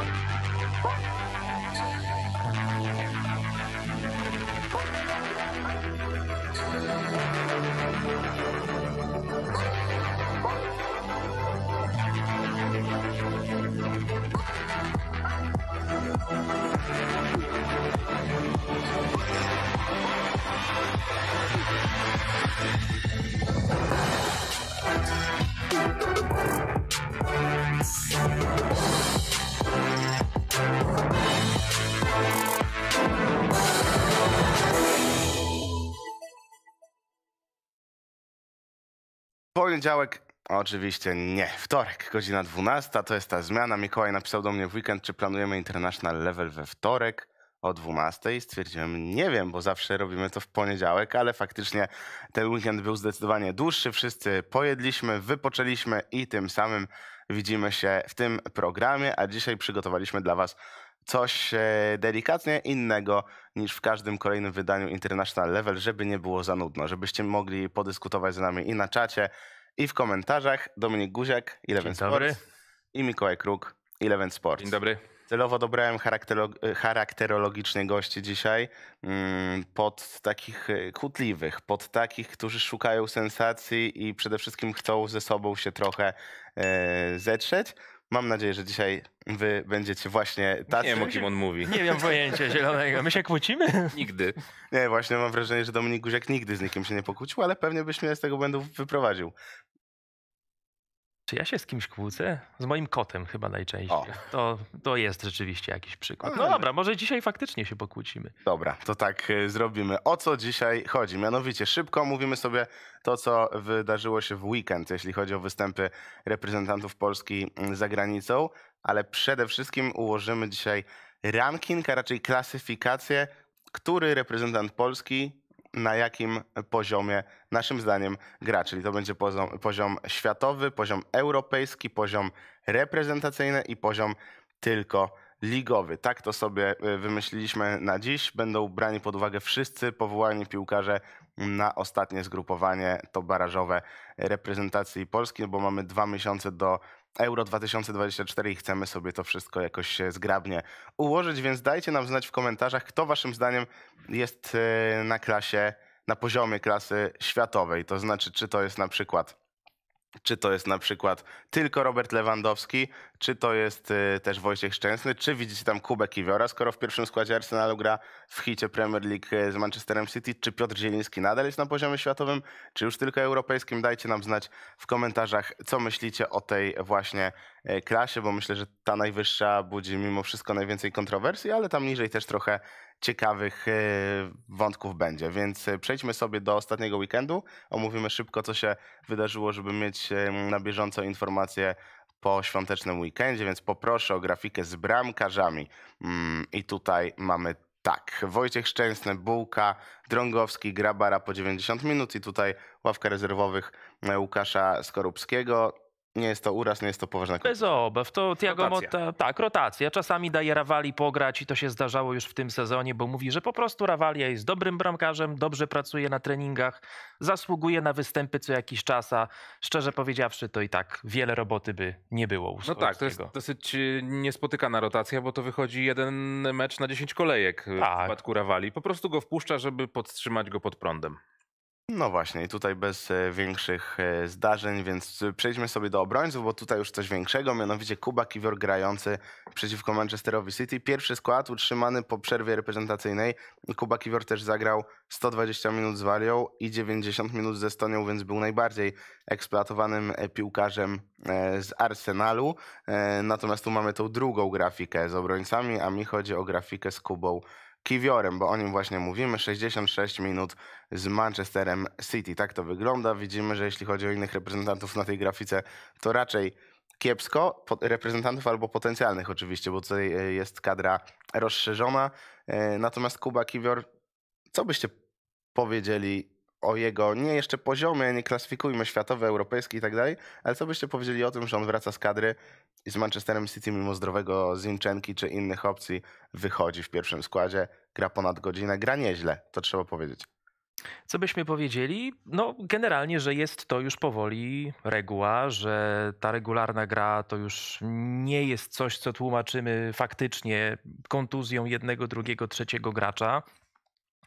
Bye. Poniedziałek, oczywiście nie. Wtorek, godzina 12, to jest ta zmiana. Mikołaj napisał do mnie w weekend, czy planujemy International Level we wtorek o 12. Stwierdziłem, nie wiem, bo zawsze robimy to w poniedziałek, ale faktycznie ten weekend był zdecydowanie dłuższy. Wszyscy pojedliśmy, wypoczęliśmy i tym samym widzimy się w tym programie, a dzisiaj przygotowaliśmy dla Was coś e, delikatnie innego niż w każdym kolejnym wydaniu International Level, żeby nie było za nudno, żebyście mogli podyskutować z nami i na czacie, i w komentarzach. Dominik Guziak, Eleven Dzień dobry. Sports i Mikołaj Kruk, Eleven Sports. Dzień dobry. Celowo dobrałem charakterolo- charakterologicznie gości dzisiaj mm, pod takich e, kłótliwych, pod takich, którzy szukają sensacji i przede wszystkim chcą ze sobą się trochę e, zetrzeć. Mam nadzieję, że dzisiaj wy będziecie właśnie tacy. Nie wiem, o kim on mówi. Nie wiem pojęcia zielonego. My się kłócimy? Nigdy. Nie, właśnie mam wrażenie, że Dominik Guziak nigdy z nikim się nie pokłócił, ale pewnie byś mnie z tego błędu wyprowadził. Czy ja się z kimś kłócę? Z moim kotem chyba najczęściej. O. To, to jest rzeczywiście jakiś przykład. No dobra, może dzisiaj faktycznie się pokłócimy. Dobra, to tak e, zrobimy. O co dzisiaj chodzi? Mianowicie szybko mówimy sobie to, co wydarzyło się w weekend, jeśli chodzi o występy reprezentantów Polski mm, za granicą, ale przede wszystkim ułożymy dzisiaj ranking, a raczej klasyfikację, który reprezentant Polski na jakim poziomie naszym zdaniem gra. Czyli to będzie poziom, poziom światowy, poziom europejski, poziom reprezentacyjny i poziom tylko ligowy. Tak to sobie y, wymyśliliśmy na dziś. Będą brani pod uwagę wszyscy powołani piłkarze na ostatnie zgrupowanie to barażowe reprezentacji Polski, bo mamy dwa miesiące do Euro 2024 i chcemy sobie to wszystko jakoś zgrabnie ułożyć, więc dajcie nam znać w komentarzach, kto waszym zdaniem jest e, na klasie, na poziomie klasy światowej. To znaczy, czy to jest na przykład czy to jest na przykład tylko Robert Lewandowski, czy to jest y, też Wojciech Szczęsny, czy widzicie tam Kubę Kiwiora, skoro w pierwszym składzie Arsenalu gra w hicie Premier League y, z Manchesterem City, czy Piotr Zieliński nadal jest na poziomie światowym, czy już tylko europejskim? Dajcie nam znać w komentarzach, co myślicie o tej właśnie y, klasie, bo myślę, że ta najwyższa budzi mimo wszystko najwięcej kontrowersji, ale tam niżej też trochę ciekawych y, wątków będzie. Więc y, przejdźmy sobie do ostatniego weekendu. Omówimy szybko, co się wydarzyło, żeby mieć y, na bieżąco informacje po świątecznym weekendzie, więc poproszę o grafikę z bramkarzami. Mm, I tutaj mamy tak, Wojciech Szczęsny, Bułka, Drągowski, Grabara po 90 minut i tutaj ławka rezerwowych e, Łukasza Skorupskiego. Nie jest to uraz, nie jest to poważna Bez obaw. To Tiago. Motta, tak, rotacja. Czasami daje Rawali pograć i to się zdarzało już w tym sezonie, bo mówi, że po prostu Rawalia jest dobrym bramkarzem, dobrze pracuje na treningach, zasługuje na występy co jakiś czas, a szczerze powiedziawszy, to i tak wiele roboty by nie było u No tak, to jest dosyć y, niespotykana rotacja, bo to wychodzi jeden mecz na 10 kolejek y, w Tak. przypadku Rawali. Po prostu go wpuszcza, żeby podtrzymać go pod prądem. No właśnie, i tutaj bez e, większych e, zdarzeń, więc e, przejdźmy sobie do obrońców, bo tutaj już coś większego, mianowicie Kuba Kiwior grający przeciwko Manchesterowi City. Pierwszy skład utrzymany po przerwie reprezentacyjnej. Kuba Kiwior też zagrał 120 minut z Walią i 90 minut z Estonią, więc był najbardziej eksploatowanym piłkarzem z Arsenalu. Natomiast tu mamy tą drugą grafikę z obrońcami, a mi chodzi o grafikę z Kubą Kiwiorem, bo o nim właśnie mówimy. 66 minut z Manchesterem City. Tak to wygląda. Widzimy, że jeśli chodzi o innych reprezentantów na tej grafice, to raczej kiepsko. Reprezentantów albo potencjalnych oczywiście, bo tutaj e, jest kadra rozszerzona. E, Natomiast Kuba Kiwior, co byście powiedzieli o jego, nie jeszcze poziomie, nie klasyfikujmy światowy, europejski i tak dalej, ale co byście powiedzieli o tym, że on wraca z kadry i z Manchesterem City mimo zdrowego Zinczenki czy innych opcji wychodzi w pierwszym składzie, gra ponad godzinę, gra nieźle, to trzeba powiedzieć. Co byśmy powiedzieli? No, generalnie, że jest to już powoli reguła, że ta regularna gra to już nie jest coś, co tłumaczymy faktycznie kontuzją jednego, drugiego, trzeciego gracza.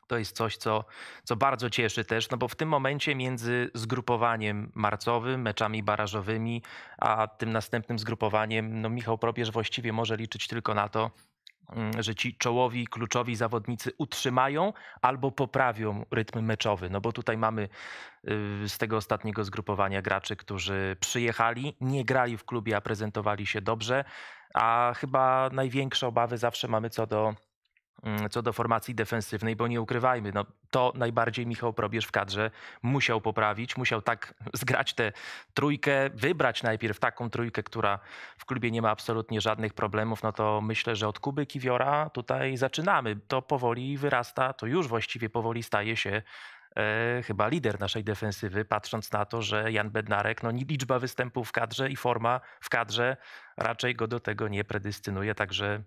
To jest coś, co, co bardzo cieszy też, no bo w tym momencie między zgrupowaniem marcowym, meczami barażowymi, a tym następnym zgrupowaniem, no Michał Probierz właściwie może liczyć tylko na to, mm, że ci czołowi, kluczowi zawodnicy utrzymają albo poprawią rytm meczowy. No bo tutaj mamy y, z tego ostatniego zgrupowania graczy, którzy przyjechali, nie grali w klubie, a prezentowali się dobrze, a chyba największe obawy zawsze mamy co do co do formacji defensywnej, bo nie ukrywajmy, no, to najbardziej Michał Probierz w kadrze musiał poprawić, musiał tak zgrać tę trójkę, wybrać najpierw taką trójkę, która w klubie nie ma absolutnie żadnych problemów, no to myślę, że od Kuby Kiwiora tutaj zaczynamy. To powoli wyrasta, to już właściwie powoli staje się e, chyba lider naszej defensywy, patrząc na to, że Jan Bednarek, no liczba występów w kadrze i forma w kadrze raczej go do tego nie predystynuje, także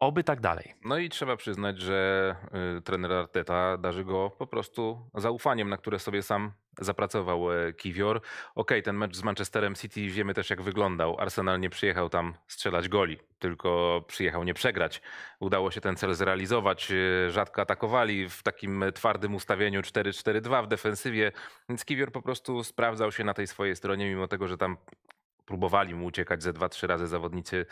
Oby tak dalej. No i trzeba przyznać, że y, trener Arteta darzy go po prostu zaufaniem, na które sobie sam zapracował e, Kiwior. Okej, ten mecz z Manchesterem City wiemy też jak wyglądał. Arsenal nie przyjechał tam strzelać goli, tylko przyjechał nie przegrać. Udało się ten cel zrealizować. E, rzadko atakowali w takim twardym ustawieniu 4-4-2 w defensywie, więc Kiwior po prostu sprawdzał się na tej swojej stronie, mimo tego, że tam próbowali mu uciekać ze dwa, trzy razy zawodnicy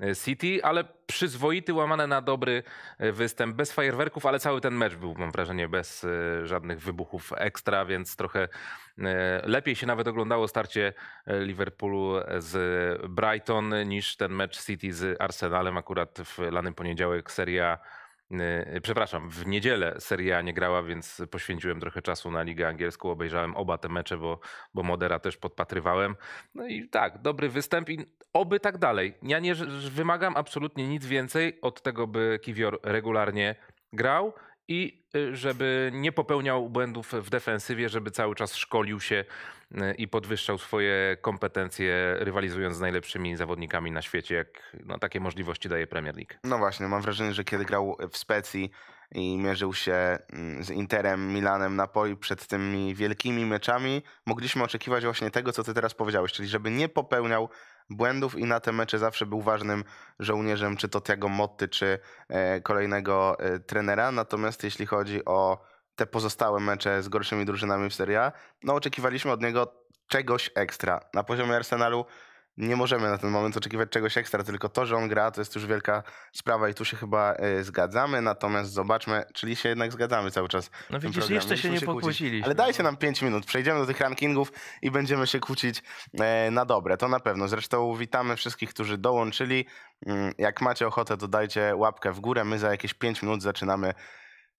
e, City, ale przyzwoity, łamane na dobry e, występ, bez fajerwerków, ale cały ten mecz był, mam wrażenie, bez e, żadnych wybuchów ekstra, więc trochę lepiej się nawet oglądało starcie Liverpoolu z Brighton niż ten mecz City z Arsenalem. Akurat w lany poniedziałek seria przepraszam, w niedzielę Seria nie grała, więc poświęciłem trochę czasu na Ligę Angielską. Obejrzałem oba te mecze, bo, bo Modera też podpatrywałem. No i tak, dobry występ i oby tak dalej. Ja nie wymagam absolutnie nic więcej od tego, by Kiwior regularnie grał i y, żeby nie popełniał błędów w defensywie, żeby cały czas szkolił się y, i podwyższał swoje kompetencje, rywalizując z najlepszymi zawodnikami na świecie, jak no, takie możliwości daje Premier League. No właśnie, mam wrażenie, że kiedy grał w Specji i mierzył się mm, z Interem, Milanem, Napoli przed tymi wielkimi meczami, mogliśmy oczekiwać właśnie tego, co ty teraz powiedziałeś, czyli żeby nie popełniał błędów i na te mecze zawsze był ważnym żołnierzem, czy to Tiago Motty, czy e, kolejnego e, trenera. Natomiast jeśli chodzi o te pozostałe mecze z gorszymi drużynami w Serie A, no oczekiwaliśmy od niego czegoś ekstra. Na poziomie Arsenalu nie możemy na ten moment oczekiwać czegoś ekstra, tylko to, że on gra, to jest już wielka sprawa i tu się chyba y, zgadzamy, natomiast zobaczmy, czyli się jednak zgadzamy cały czas. No widzisz, jeszcze się nie pokłóciliśmy. Ale dajcie nam 5 minut, przejdziemy do tych rankingów i będziemy się kłócić y, na dobre, to na pewno. Zresztą witamy wszystkich, którzy dołączyli. Y, jak macie ochotę, to dajcie łapkę w górę, my za jakieś 5 minut zaczynamy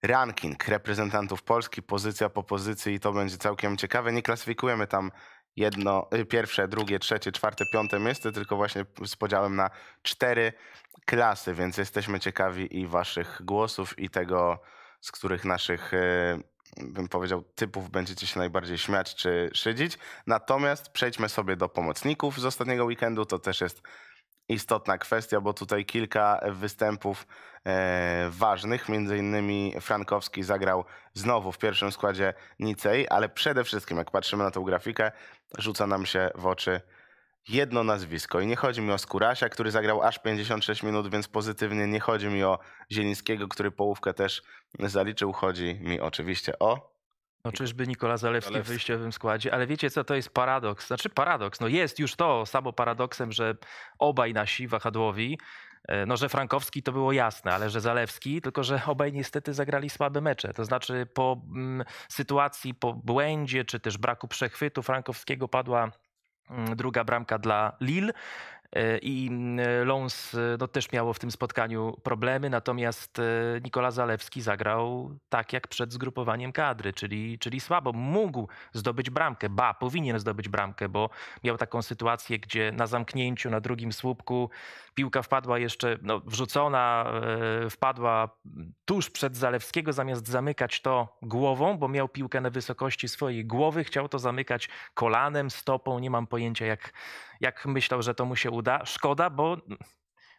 ranking reprezentantów Polski, pozycja po pozycji i to będzie całkiem ciekawe. Nie klasyfikujemy tam jedno, y, pierwsze, drugie, trzecie, czwarte, piąte miejsce, tylko właśnie z podziałem na cztery klasy, więc jesteśmy ciekawi i waszych głosów i tego, z których naszych y, bym powiedział, typów będziecie się najbardziej śmiać czy szydzić. Natomiast przejdźmy sobie do pomocników z ostatniego weekendu. To też jest istotna kwestia, bo tutaj kilka występów e, ważnych, między innymi Frankowski zagrał znowu w pierwszym składzie Nicei, ale przede wszystkim jak patrzymy na tą grafikę, rzuca nam się w oczy jedno nazwisko. I nie chodzi mi o Skurasia, który zagrał aż 56 minut, więc pozytywnie nie chodzi mi o Zielińskiego, który połówkę też zaliczył, chodzi mi oczywiście o no czyżby Nikola Zalewski, Zalewski w wyjściowym składzie, ale wiecie co, to jest paradoks. Znaczy paradoks, no jest już to samo paradoksem, że obaj nasi wahadłowi, e, no że Frankowski to było jasne, ale że Zalewski, tylko że obaj niestety zagrali słabe mecze. To znaczy po mm, sytuacji, po błędzie, czy też braku przechwytu Frankowskiego padła mm, druga bramka dla Lille. E, i mm, Lons e, no, też miało w tym spotkaniu problemy, natomiast e, Nikola Zalewski zagrał tak jak przed zgrupowaniem kadry, czyli, czyli słabo. Mógł zdobyć bramkę, ba, powinien zdobyć bramkę, bo miał taką sytuację, gdzie na zamknięciu, na drugim słupku piłka wpadła jeszcze, no, wrzucona, wpadła tuż przed Zalewskiego, zamiast zamykać to głową, bo miał piłkę na wysokości swojej głowy, chciał to zamykać kolanem, stopą, nie mam pojęcia jak jak myślał, że to mu się uda. Szkoda, bo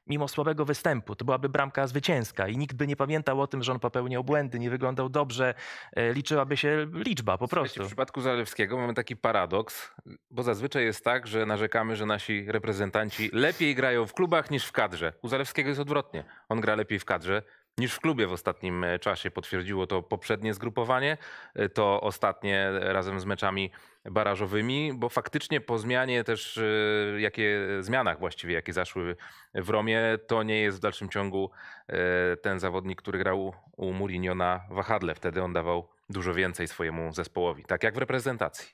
mimo słabego występu. To byłaby bramka zwycięska i nikt by nie pamiętał o tym, że on popełniał błędy, nie wyglądał dobrze. e, Liczyłaby się liczba po Słuchajcie, prostu. W przypadku Zalewskiego mamy taki paradoks, bo zazwyczaj jest tak, że narzekamy, że nasi reprezentanci lepiej grają w klubach niż w kadrze. U Zalewskiego jest odwrotnie. On gra lepiej w kadrze niż w klubie w ostatnim e, czasie. Potwierdziło to poprzednie zgrupowanie, e, to ostatnie razem z meczami barażowymi, bo faktycznie po zmianie też, e, jakie zmianach właściwie, jakie zaszły w Romie, to nie jest w dalszym ciągu e, ten zawodnik, który grał u Mourinho na wahadle. Wtedy on dawał dużo więcej swojemu zespołowi, tak jak w reprezentacji.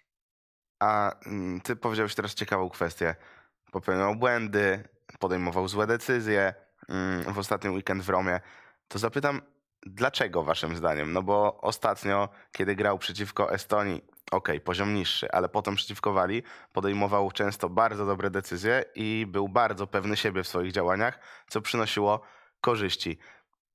A mm, ty powiedziałeś teraz ciekawą kwestię. Popełniał błędy, podejmował złe decyzje mm, w ostatni weekend w Romie. To zapytam, dlaczego waszym zdaniem? No bo ostatnio, kiedy grał przeciwko Estonii, okej, poziom niższy, ale potem przeciwko Walii podejmował często bardzo dobre decyzje i był bardzo pewny siebie w swoich działaniach, co przynosiło korzyści.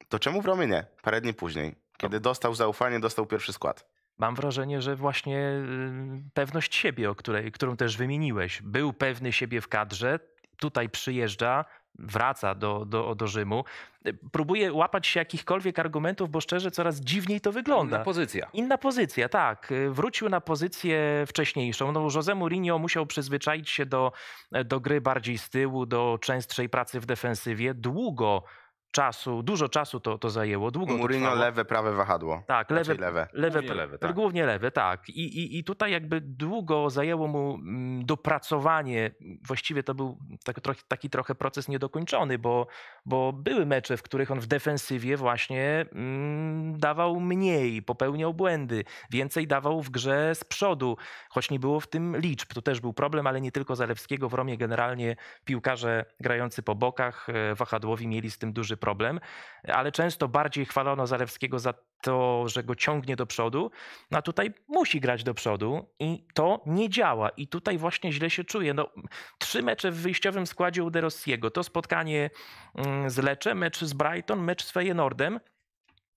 To czemu w Romie nie? Parę dni później, kiedy dostał zaufanie, dostał pierwszy skład. Mam wrażenie, że właśnie y, pewność siebie, o której, którą też wymieniłeś, był pewny siebie w kadrze, tutaj przyjeżdża, wraca do, do, do Rzymu, y, próbuje łapać się jakichkolwiek argumentów, bo szczerze coraz dziwniej to wygląda. Inna pozycja. Inna pozycja, tak. Y, Wrócił na pozycję wcześniejszą. No, José Mourinho musiał przyzwyczaić się do, do gry bardziej z tyłu, do częstszej pracy w defensywie. Długo czasu, dużo czasu to, to zajęło. Długo Mourinho lewe, prawe wahadło. Tak, lewe, lewe. lewe, Głównie lewe, tak. Głównie lewe, tak. I, i, I tutaj jakby długo zajęło mu mm, dopracowanie. Właściwie to był tak, trochę, taki trochę proces niedokończony, bo, bo były mecze, w których on w defensywie właśnie mm, dawał mniej, popełniał błędy, więcej dawał w grze z przodu, choć nie było w tym liczb. To też był problem, ale nie tylko Zalewskiego. W Romie generalnie piłkarze grający po bokach, e, wahadłowi mieli z tym duży problem ale często bardziej chwalono Zalewskiego za to, że go ciągnie do przodu, no a tutaj musi grać do przodu i to nie działa. I tutaj właśnie źle się czuję. No, trzy mecze w wyjściowym składzie u De Rossiego. To spotkanie mm, z Lecce, mecz z Brighton, mecz z Feyenoordem,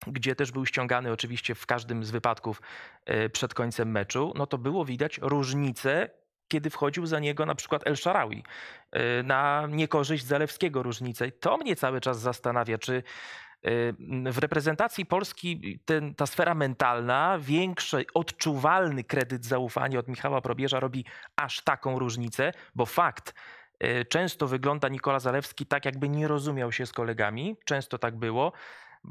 gdzie też był ściągany oczywiście w każdym z wypadków e, przed końcem meczu, no to było widać różnicę kiedy wchodził za niego na przykład El Sharawi e, na niekorzyść Zalewskiego różnicę. To mnie cały czas zastanawia, czy e, w reprezentacji Polski ten, ta sfera mentalna, większy, odczuwalny kredyt zaufania od Michała Probierza robi aż taką różnicę, bo fakt, e, często wygląda Nikola Zalewski tak, jakby nie rozumiał się z kolegami, często tak było.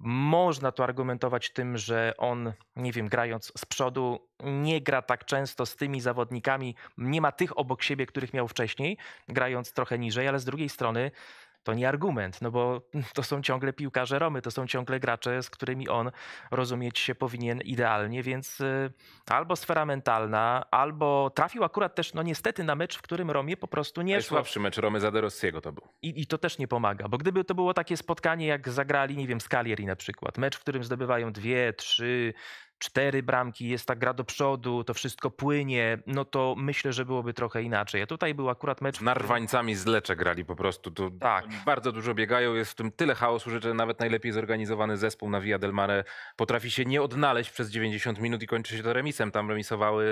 Można to argumentować tym, że on, nie wiem, grając z przodu, nie gra tak często z tymi zawodnikami, nie ma tych obok siebie, których miał wcześniej, grając trochę niżej, ale z drugiej strony to nie argument, no bo to są ciągle piłkarze Romy, to są ciągle gracze, z którymi on rozumieć się powinien idealnie, więc y, albo sfera mentalna, albo trafił akurat też, no niestety, na mecz, w którym Romie po prostu nie szło. Najsłabszy mecz Romy za De Rossiego to był. I, I to też nie pomaga, bo gdyby to było takie spotkanie, jak zagrali, nie wiem, z Cagliari na przykład, mecz, w którym zdobywają dwie, trzy, cztery bramki, jest ta gra do przodu, to wszystko płynie, no to myślę, że byłoby trochę inaczej. A tutaj był akurat mecz... Narwańcami z Lecze grali po prostu. To Tak. bardzo dużo biegają, jest w tym tyle chaosu, że nawet najlepiej zorganizowany zespół na Via del Mare potrafi się nie odnaleźć przez 90 minut i kończy się to remisem. Tam remisowały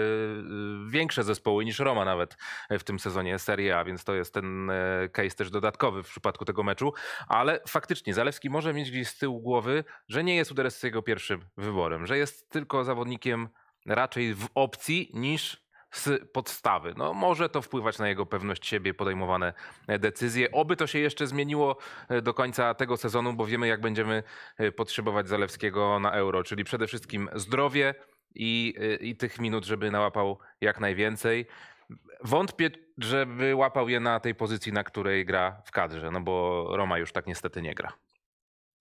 y, większe zespoły niż Roma nawet w tym sezonie Serie A, więc to jest ten e, case też dodatkowy w przypadku tego meczu. Ale faktycznie Zalewski może mieć gdzieś z tyłu głowy, że nie jest Uderessiego pierwszym wyborem, że jest tylko zawodnikiem raczej w opcji niż z podstawy. No, może to wpływać na jego pewność siebie, podejmowane e, decyzje. Oby to się jeszcze zmieniło e, do końca tego sezonu, bo wiemy, jak będziemy e, potrzebować Zalewskiego na euro, czyli przede wszystkim zdrowie i, i tych minut, żeby nałapał jak najwięcej. Wątpię, żeby łapał je na tej pozycji, na której gra w kadrze, no bo Roma już tak niestety nie gra.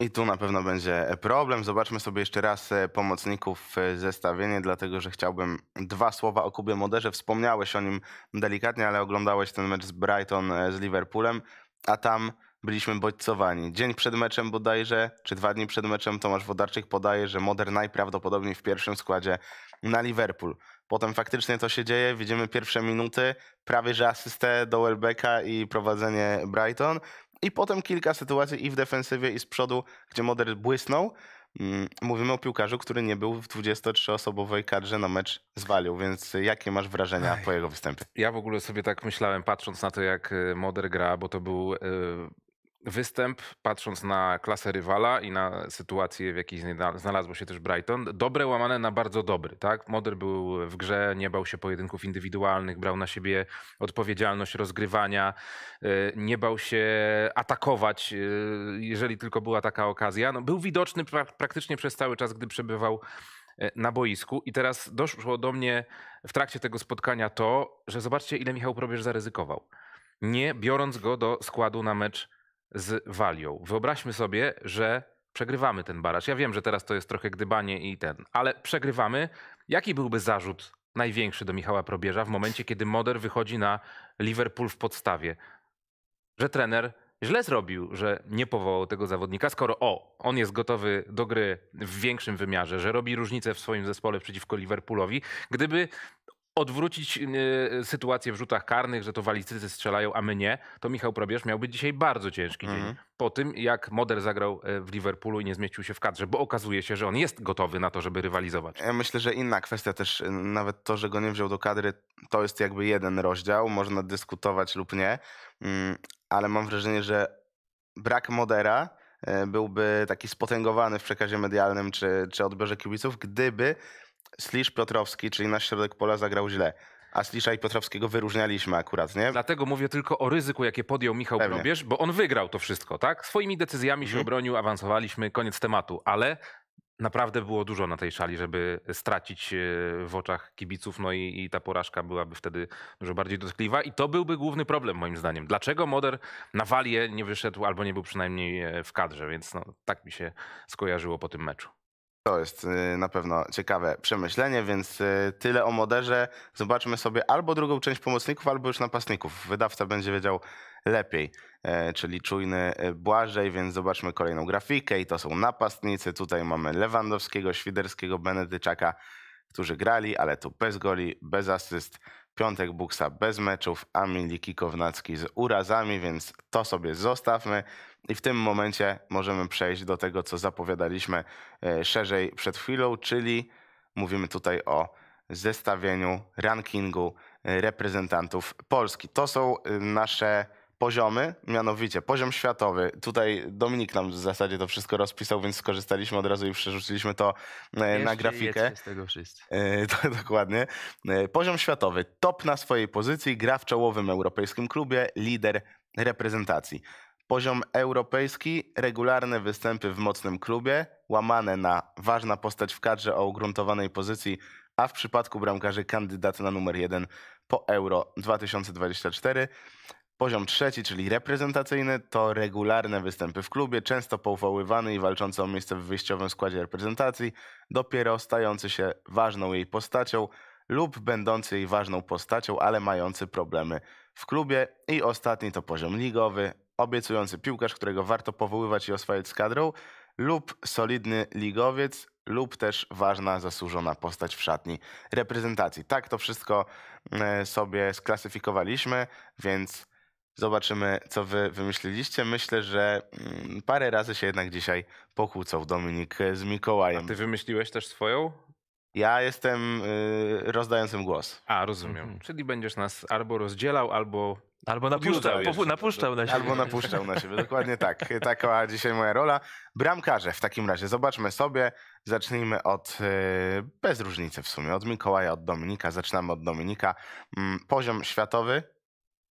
I tu na pewno będzie problem. Zobaczmy sobie jeszcze raz e, pomocników zestawienie, dlatego że chciałbym dwa słowa o Kubie Moderze. Wspomniałeś o nim delikatnie, ale oglądałeś ten mecz z Brighton e, z Liverpoolem, a tam byliśmy bodźcowani. Dzień przed meczem bodajże, czy dwa dni przed meczem Tomasz Wodarczyk podaje, że Moder najprawdopodobniej w pierwszym składzie na Liverpool. Potem faktycznie to się dzieje, widzimy pierwsze minuty, prawie że asystę do Welbecka i prowadzenie Brighton. I potem kilka sytuacji i w defensywie, i z przodu, gdzie Moder błysnął. Mm, Mówimy o piłkarzu, który nie był w 23-osobowej kadrze na mecz z Walią, więc jakie masz wrażenia po jego występie? Ja w ogóle sobie tak myślałem, patrząc na to, jak e, Moder gra, bo to był e, występ, patrząc na klasę rywala i na sytuację, w jakiej zna- znalazło się też Brighton, dobre łamane na bardzo dobry. Tak? Moder był w grze, nie bał się pojedynków indywidualnych, brał na siebie odpowiedzialność rozgrywania, e, nie bał się atakować, e, jeżeli tylko była taka okazja. No, był widoczny pra- praktycznie przez cały czas, gdy przebywał e, na boisku. I teraz doszło do mnie w trakcie tego spotkania to, że zobaczcie, ile Michał Probierz zaryzykował. Nie biorąc go do składu na mecz z Walią. Wyobraźmy sobie, że przegrywamy ten baraż. Ja wiem, że teraz to jest trochę gdybanie i ten, ale przegrywamy. Jaki byłby zarzut największy do Michała Probierza w momencie, kiedy Moder wychodzi na Liverpool w podstawie? Że trener źle zrobił, że nie powołał tego zawodnika, skoro o, on jest gotowy do gry w większym wymiarze, że robi różnicę w swoim zespole przeciwko Liverpoolowi. Gdyby odwrócić y, sytuację w rzutach karnych, że to Walijczycy strzelają, a my nie, to Michał Probierz miałby dzisiaj bardzo ciężki Mhm. dzień. Po tym, jak Moder zagrał e, w Liverpoolu i nie zmieścił się w kadrze, bo okazuje się, że on jest gotowy na to, żeby rywalizować. Ja myślę, że inna kwestia też, y, nawet to, że go nie wziął do kadry, to jest jakby jeden rozdział, można dyskutować lub nie, mm, ale mam wrażenie, że brak Modera y, byłby taki spotęgowany w przekazie medialnym czy, czy odbiorze kibiców, gdyby Slisz Piotrowski, czyli nasz środek pola zagrał źle. A Slisza i Piotrowskiego wyróżnialiśmy akurat, nie? Dlatego mówię tylko o ryzyku, jakie podjął Michał Pewnie. Probierz, bo on wygrał to wszystko, tak? Swoimi decyzjami się Mhm. obronił, awansowaliśmy, koniec tematu, ale naprawdę było dużo na tej szali, żeby stracić e, w oczach kibiców, no i, i ta porażka byłaby wtedy dużo bardziej dotkliwa i to byłby główny problem moim zdaniem. Dlaczego Moder na Walię nie wyszedł albo nie był przynajmniej e, w kadrze, więc no, tak mi się skojarzyło po tym meczu. To jest y, na pewno ciekawe przemyślenie, więc y, tyle o moderze. Zobaczmy sobie albo drugą część pomocników, albo już napastników. Wydawca będzie wiedział lepiej, e, czyli czujny y, Błażej, więc zobaczmy kolejną grafikę i to są napastnicy. Tutaj mamy Lewandowskiego, Świderskiego, Benedyczaka, którzy grali, ale tu bez goli, bez asyst. Piątek Buksa bez meczów, a Miliki Kownacki z urazami, więc to sobie zostawmy. I w tym momencie możemy przejść do tego, co zapowiadaliśmy e, szerzej przed chwilą, czyli mówimy tutaj o zestawieniu, rankingu e, reprezentantów Polski. To są e, nasze poziomy, mianowicie poziom światowy. Tutaj Dominik nam w zasadzie to wszystko rozpisał, więc skorzystaliśmy od razu i przerzuciliśmy to e, na Bierzcie i grafikę. z tego wszyscy. E, To dokładnie. E, Poziom światowy. Top na swojej pozycji, gra w czołowym europejskim klubie, lider reprezentacji. Poziom europejski, regularne występy w mocnym klubie, łamane na ważna postać w kadrze o ugruntowanej pozycji, a w przypadku bramkarzy kandydat na numer jeden po Euro 2024. Poziom trzeci, czyli reprezentacyjny, to regularne występy w klubie, często powoływany i walczący o miejsce w wyjściowym składzie reprezentacji, dopiero stający się ważną jej postacią lub będący jej ważną postacią, ale mający problemy w klubie. I ostatni to poziom ligowy, obiecujący piłkarz, którego warto powoływać i oswajać z kadrą, lub solidny ligowiec, lub też ważna, zasłużona postać w szatni reprezentacji. Tak to wszystko e, sobie sklasyfikowaliśmy, więc zobaczymy, co wy wymyśliliście. Myślę, że mm, parę razy się jednak dzisiaj pokłócą Dominik z A Mikołajem. ty wymyśliłeś też swoją? Ja jestem y, rozdającym głos. A, rozumiem. Mhm. Czyli będziesz nas albo rozdzielał, albo Albo napuszczał, jeszcze. napuszczał na siebie. Albo napuszczał na siebie. Dokładnie tak. Taka dzisiaj moja rola. Bramkarze w takim razie. Zobaczmy sobie. Zacznijmy od, y, bez różnicy w sumie, od Mikołaja, od Dominika. Zaczynamy od Dominika. Mm, Poziom światowy.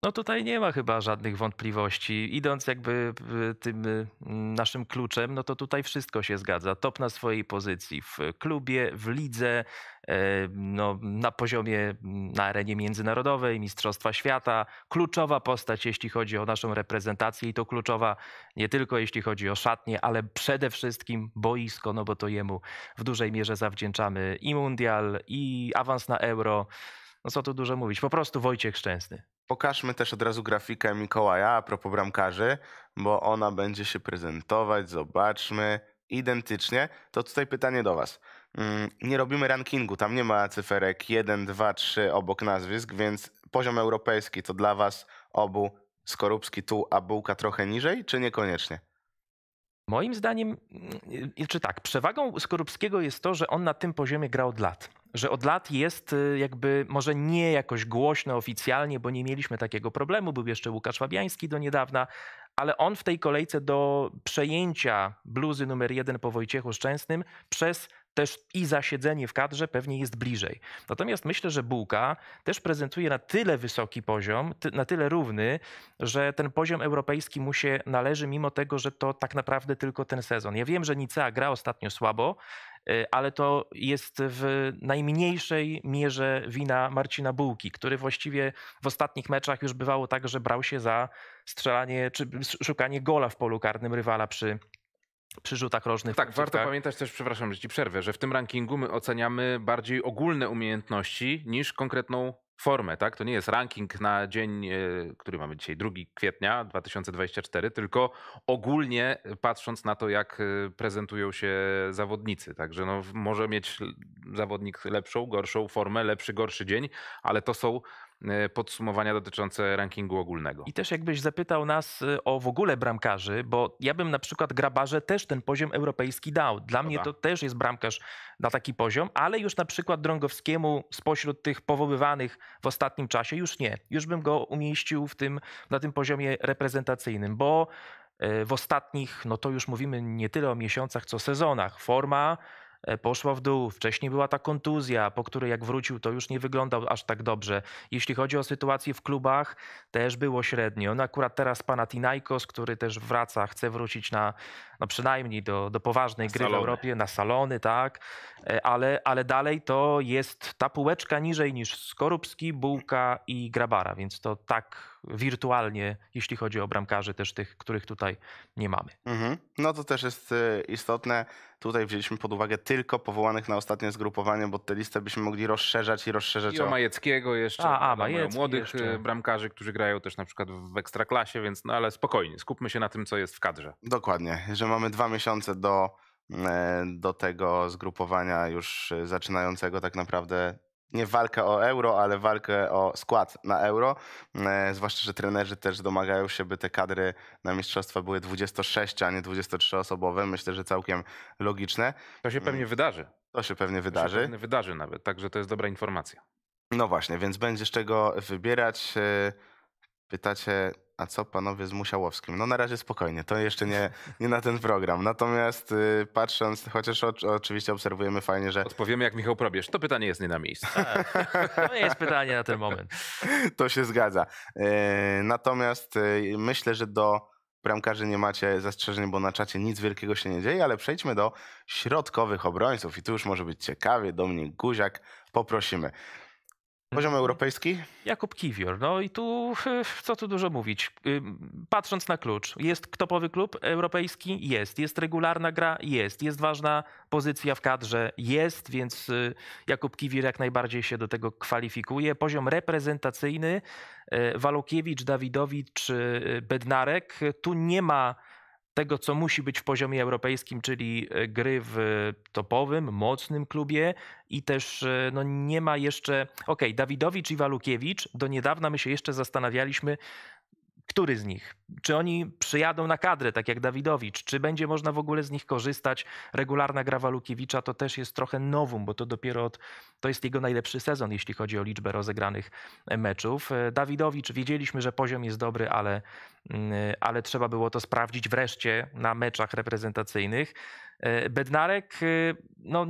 No tutaj nie ma chyba żadnych wątpliwości. Idąc jakby tym y, naszym kluczem, no to tutaj wszystko się zgadza. Top na swojej pozycji w klubie, w lidze, e, no, na poziomie, mm, na arenie międzynarodowej, Mistrzostwa Świata. Kluczowa postać, jeśli chodzi o naszą reprezentację i to kluczowa nie tylko jeśli chodzi o szatnię, ale przede wszystkim boisko, no bo to jemu w dużej mierze zawdzięczamy i mundial, i awans na euro. No co tu dużo mówić, po prostu Wojciech Szczęsny. Pokażmy też od razu grafikę Mikołaja a propos bramkarzy, bo ona będzie się prezentować. Zobaczmy. Identycznie. To tutaj pytanie do Was. Mm, Nie robimy rankingu, tam nie ma cyferek 1, 2, 3 obok nazwisk, więc poziom europejski to dla Was obu Skorupski tu, a Bułka trochę niżej, czy niekoniecznie? Moim zdaniem, mm, czy tak, przewagą Skorupskiego jest to, że on na tym poziomie gra od lat. Że od lat jest y, jakby, może nie jakoś głośno, oficjalnie, bo nie mieliśmy takiego problemu. Był jeszcze Łukasz Fabiański do niedawna, ale on w tej kolejce do przejęcia bluzy numer jeden po Wojciechu Szczęsnym przez też i zasiedzenie w kadrze pewnie jest bliżej. Natomiast myślę, że Bułka też prezentuje na tyle wysoki poziom, na tyle równy, że ten poziom europejski mu się należy, mimo tego, że to tak naprawdę tylko ten sezon. Ja wiem, że Nicea gra ostatnio słabo, ale to jest w najmniejszej mierze wina Marcina Bułki, który właściwie w ostatnich meczach już bywało tak, że brał się za strzelanie czy szukanie gola w polu karnym rywala przy przy rzutach rożnych. Tak, warto pamiętać też, przepraszam, że ci przerwę, że w tym rankingu my oceniamy bardziej ogólne umiejętności niż konkretną formę, tak? To nie jest ranking na dzień, e, który mamy dzisiaj, 2 kwietnia 2024, tylko ogólnie patrząc na to, jak e, prezentują się zawodnicy. Także no, może mieć zawodnik lepszą, gorszą formę, lepszy, gorszy dzień, ale to są E, podsumowania dotyczące rankingu ogólnego. I też jakbyś zapytał nas e, o w ogóle bramkarzy, bo ja bym na przykład Grabarze też ten poziom europejski dał. Dla mnie to też jest bramkarz na taki poziom, ale już na przykład Drągowskiemu spośród tych powoływanych w ostatnim czasie już nie. Już bym go umieścił w tym, na tym poziomie reprezentacyjnym, bo e, w ostatnich, no to już mówimy nie tyle o miesiącach, co sezonach. Forma E, poszła w dół. Wcześniej była ta kontuzja, po której jak wrócił, to już nie wyglądał aż tak dobrze. Jeśli chodzi o sytuację w klubach, też było średnio. No akurat teraz Panathinaikos, który też wraca, chce wrócić na, no przynajmniej do, do poważnej na gry salony. w Europie, na salony, tak, e, ale, ale dalej to jest ta półeczka niżej niż Skorupski, Bułka i Grabara, więc to tak wirtualnie, jeśli chodzi o bramkarzy też tych, których tutaj nie mamy. Mhm. No to też jest e, istotne. Tutaj wzięliśmy pod uwagę tylko powołanych na ostatnie zgrupowanie, bo tę listę byśmy mogli rozszerzać i rozszerzać. I o Majeckiego jeszcze, a, a, Majecki młodych jeszcze. bramkarzy, którzy grają też na przykład w Ekstraklasie, więc no ale spokojnie, skupmy się na tym, co jest w kadrze. Dokładnie, że mamy dwa miesiące do, e, do tego zgrupowania już zaczynającego tak naprawdę nie walkę o euro, ale walkę o skład na euro. E, zwłaszcza, że trenerzy też domagają się, by te kadry na mistrzostwa były 26, a nie 23 osobowe. Myślę, że całkiem logiczne. To się pewnie wydarzy. To się pewnie wydarzy. To się pewnie wydarzy nawet, także to jest dobra informacja. No właśnie, więc będzie z czego wybierać. Pytacie, a co panowie z Musiałowskim? No na razie spokojnie, to jeszcze nie, nie na ten program. Natomiast y, patrząc, chociaż o, oczywiście obserwujemy fajnie, że... Odpowiemy jak Michał Probierz. To pytanie jest nie na miejscu. Tak. To nie jest pytanie na ten moment. To się zgadza. Y, natomiast y, myślę, że do bramkarzy nie macie zastrzeżeń, bo na czacie nic wielkiego się nie dzieje, ale przejdźmy do środkowych obrońców i tu już może być ciekawie. Dominik Guziak, poprosimy. Poziom europejski? Jakub Kiwior. No i tu co tu dużo mówić. Patrząc na klucz, jest topowy klub europejski? Jest. Jest regularna gra? Jest. Jest ważna pozycja w kadrze? Jest, więc y, Jakub Kiwior jak najbardziej się do tego kwalifikuje. Poziom reprezentacyjny y, Walukiewicz, Dawidowicz, y, Bednarek. Tu nie ma tego, co musi być w poziomie europejskim, czyli e, gry w topowym, mocnym klubie i też e, no, nie ma jeszcze. Okej, okay, Dawidowicz i Walukiewicz, do niedawna my się jeszcze zastanawialiśmy, który z nich? Czy oni przyjadą na kadrę, tak jak Dawidowicz? Czy będzie można w ogóle z nich korzystać? Regularna gra Walukiewicza to też jest trochę nowum, bo to dopiero od, to jest jego najlepszy sezon, jeśli chodzi o liczbę rozegranych e, meczów. E, Dawidowicz, wiedzieliśmy, że poziom jest dobry, ale, mm, ale trzeba było to sprawdzić wreszcie na meczach reprezentacyjnych. E, Bednarek, no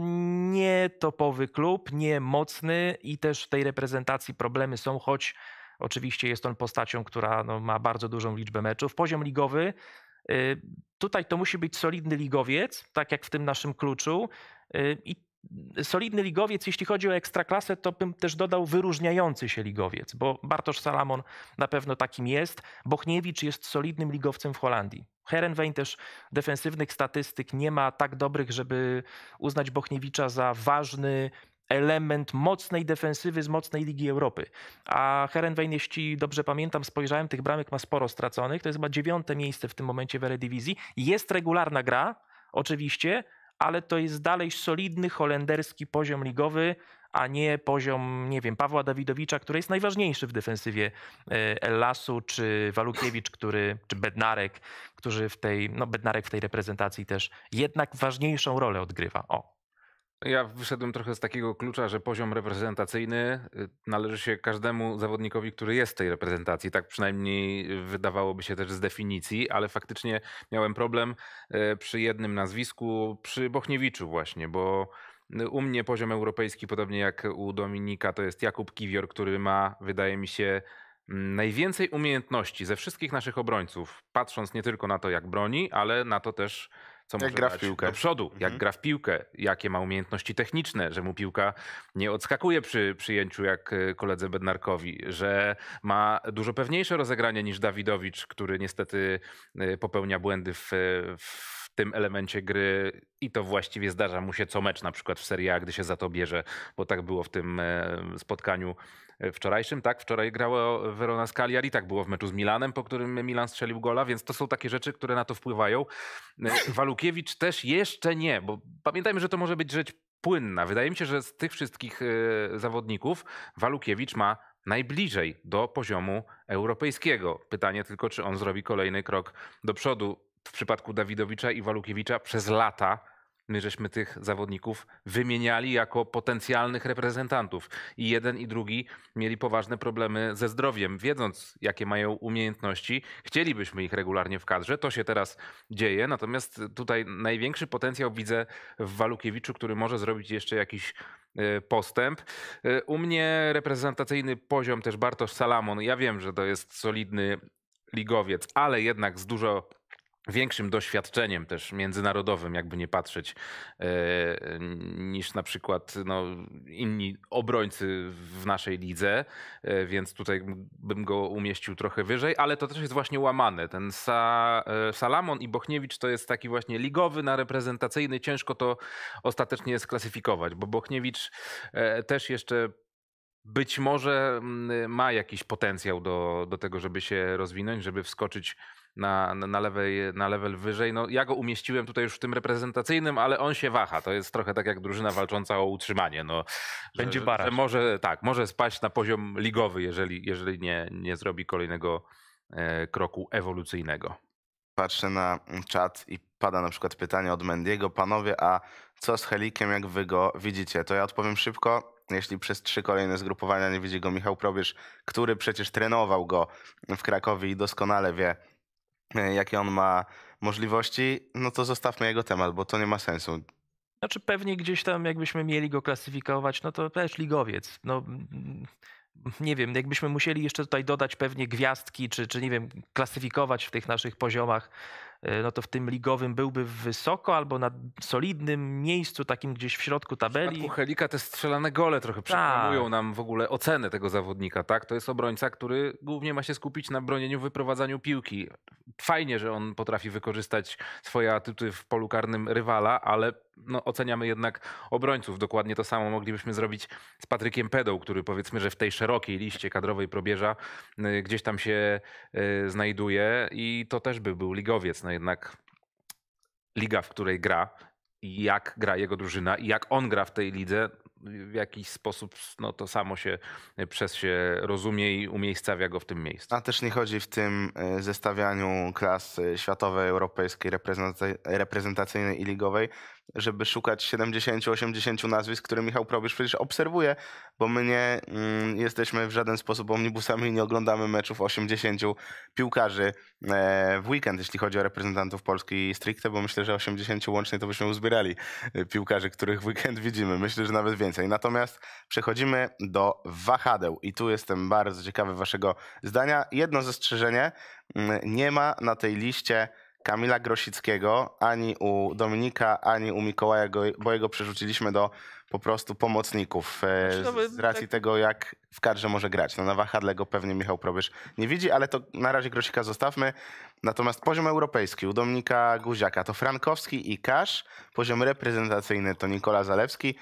nie topowy klub, nie mocny i też w tej reprezentacji problemy są, choć Oczywiście jest on postacią, która no, ma bardzo dużą liczbę meczów. Poziom ligowy. Y, tutaj to musi być solidny ligowiec, tak jak w tym naszym kluczu. Y, I solidny ligowiec, jeśli chodzi o ekstraklasę, to bym też dodał wyróżniający się ligowiec, bo Bartosz Salamon na pewno takim jest. Bochniewicz jest solidnym ligowcem w Holandii. Herenwein też defensywnych statystyk nie ma tak dobrych, żeby uznać Bochniewicza za ważny element mocnej defensywy z mocnej Ligi Europy. A Herenwein, jeśli dobrze pamiętam, spojrzałem, tych bramek ma sporo straconych. To jest chyba dziewiąte miejsce w tym momencie w Eredivisie. Jest regularna gra, oczywiście, ale to jest dalej solidny holenderski poziom ligowy, a nie poziom, nie wiem, Pawła Dawidowicza, który jest najważniejszy w defensywie e, Ellasu, czy Walukiewicz, który, czy Bednarek, którzy w tej, no Bednarek w tej reprezentacji też jednak ważniejszą rolę odgrywa. O. Ja wyszedłem trochę z takiego klucza, że poziom reprezentacyjny y, należy się każdemu zawodnikowi, który jest w tej reprezentacji. Tak przynajmniej wydawałoby się też z definicji, ale faktycznie miałem problem y, przy jednym nazwisku, przy Bochniewiczu właśnie, bo y, u mnie poziom europejski, podobnie jak u Dominika, to jest Jakub Kiwior, który ma, wydaje mi się, mm, najwięcej umiejętności ze wszystkich naszych obrońców, patrząc nie tylko na to, jak broni, ale na to też, co Jak może gra w piłkę. do przodu, jak Mhm. gra w piłkę, jakie ma umiejętności techniczne, że mu piłka nie odskakuje przy przyjęciu jak y, koledze Bednarkowi, że ma dużo pewniejsze rozegranie niż Dawidowicz, który niestety y, popełnia błędy w, w tym elemencie gry i to właściwie zdarza mu się co mecz, na przykład w Serie A, gdy się za to bierze, bo tak było w tym e, spotkaniu e, wczorajszym, tak? Wczoraj grało Verona z Cagliari, tak było w meczu z Milanem, po którym Milan strzelił gola, więc to są takie rzeczy, które na to wpływają. E, Walukiewicz też jeszcze nie, bo pamiętajmy, że to może być rzecz płynna. Wydaje mi się, że z tych wszystkich zawodników Walukiewicz ma najbliżej do poziomu europejskiego. Pytanie tylko, czy on zrobi kolejny krok do przodu. W przypadku Dawidowicza i Walukiewicza przez lata my żeśmy tych zawodników wymieniali jako potencjalnych reprezentantów. I jeden i drugi mieli poważne problemy ze zdrowiem. Wiedząc, jakie mają umiejętności, chcielibyśmy ich regularnie w kadrze. To się teraz dzieje. Natomiast tutaj największy potencjał widzę w Walukiewiczu, który może zrobić jeszcze jakiś e, postęp. E, U mnie reprezentacyjny poziom też Bartosz Salamon. Ja wiem, że to jest solidny ligowiec, ale jednak z dużo większym doświadczeniem też międzynarodowym, jakby nie patrzeć, e, niż na przykład no, inni obrońcy w naszej lidze, e, więc tutaj bym go umieścił trochę wyżej, ale to też jest właśnie łamane. Ten Sa, e, Salamon i Bochniewicz to jest taki właśnie ligowy na reprezentacyjny, ciężko to ostatecznie sklasyfikować, bo Bochniewicz też jeszcze być może mm, ma jakiś potencjał do, do tego, żeby się rozwinąć, żeby wskoczyć na, na, lewej, na level wyżej. No, ja go umieściłem tutaj już w tym reprezentacyjnym, ale on się waha. To jest trochę tak jak drużyna walcząca o utrzymanie. No, Będzie że, baraż. Że może, tak, może spaść na poziom ligowy, jeżeli, jeżeli nie, nie zrobi kolejnego e, kroku ewolucyjnego. Patrzę na czat i pada na przykład pytanie od Mendiego. Panowie, a co z Helikiem, jak wy go widzicie? To ja odpowiem szybko. Jeśli przez trzy kolejne zgrupowania nie widzi go Michał Probierz, który przecież trenował go w Krakowie i doskonale wie, jakie on ma możliwości, no to zostawmy jego temat, bo to nie ma sensu. Znaczy pewnie gdzieś tam jakbyśmy mieli go klasyfikować, no to też ligowiec. No, mm, nie wiem, jakbyśmy musieli jeszcze tutaj dodać pewnie gwiazdki, czy, czy nie wiem, klasyfikować w tych naszych poziomach, e, no to w tym ligowym byłby wysoko albo na solidnym miejscu, takim gdzieś w środku W tabeli. przypadku Helika te strzelane gole trochę przekonują nam w ogóle ocenę tego zawodnika, tak? To jest obrońca, który głównie ma się skupić na bronieniu, wyprowadzaniu piłki. Fajnie, że on potrafi wykorzystać swoje atuty w polu karnym rywala, ale no, oceniamy jednak obrońców. Dokładnie to samo moglibyśmy zrobić z Patrykiem Pedą, który powiedzmy, że w tej szerokiej liście kadrowej probierza y, gdzieś tam się y, znajduje i to też by był ligowiec. No jednak liga, w której gra jak gra jego drużyna i jak on gra w tej lidze, w jakiś sposób no, to samo się przez się rozumie i umiejscawia go w tym miejscu. A też nie chodzi w tym e, zestawianiu klas e, światowej, europejskiej, reprezentacy- reprezentacyjnej i ligowej, żeby szukać 70-80 nazwisk, które Michał Probierz przecież obserwuje, bo my nie mm, jesteśmy w żaden sposób omnibusami i nie oglądamy meczów 80 piłkarzy e, w weekend, jeśli chodzi o reprezentantów Polski stricte, bo myślę, że 80 łącznie to byśmy uzbierali e, piłkarzy, których w weekend widzimy. Myślę, że nawet więcej. Natomiast przechodzimy do wahadeł i tu jestem bardzo ciekawy waszego zdania. Jedno zastrzeżenie, mm, nie ma na tej liście Kamila Grosickiego, ani u Dominika, ani u Mikołaja, bo jego przerzuciliśmy do po prostu pomocników e, Znaczy, no, z, z racji tak- tego, jak w kadrze może grać. No, na wahadle go pewnie Michał Probierz nie widzi, ale to na razie Grosika zostawmy. Natomiast poziom europejski u Dominika Guziaka to Frankowski i Kasz, poziom reprezentacyjny to Nikola Zalewski,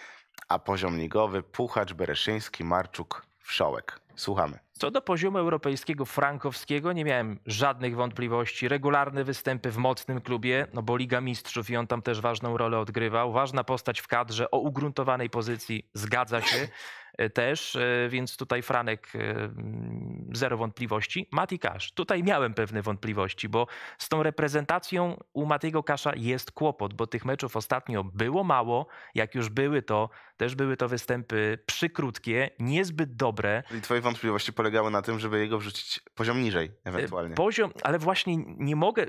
a poziom ligowy Puchacz, Bereszyński, Marczuk, Wszołek. Słuchamy. Co do poziomu europejskiego frankowskiego nie miałem żadnych wątpliwości. Regularne występy w mocnym klubie, no bo Liga Mistrzów i on tam też ważną rolę odgrywał. Ważna postać w kadrze o ugruntowanej pozycji, zgadza się. E, też, e, więc tutaj Franek e, zero wątpliwości. Mati Kasz, tutaj miałem pewne wątpliwości, bo z tą reprezentacją u Matiego Kasza jest kłopot, bo tych meczów ostatnio było mało, jak już były to, też były to występy przykrótkie, niezbyt dobre. Czyli twoje wątpliwości polegały na tym, żeby jego wrzucić poziom niżej ewentualnie. Poziom, ale właśnie nie mogę,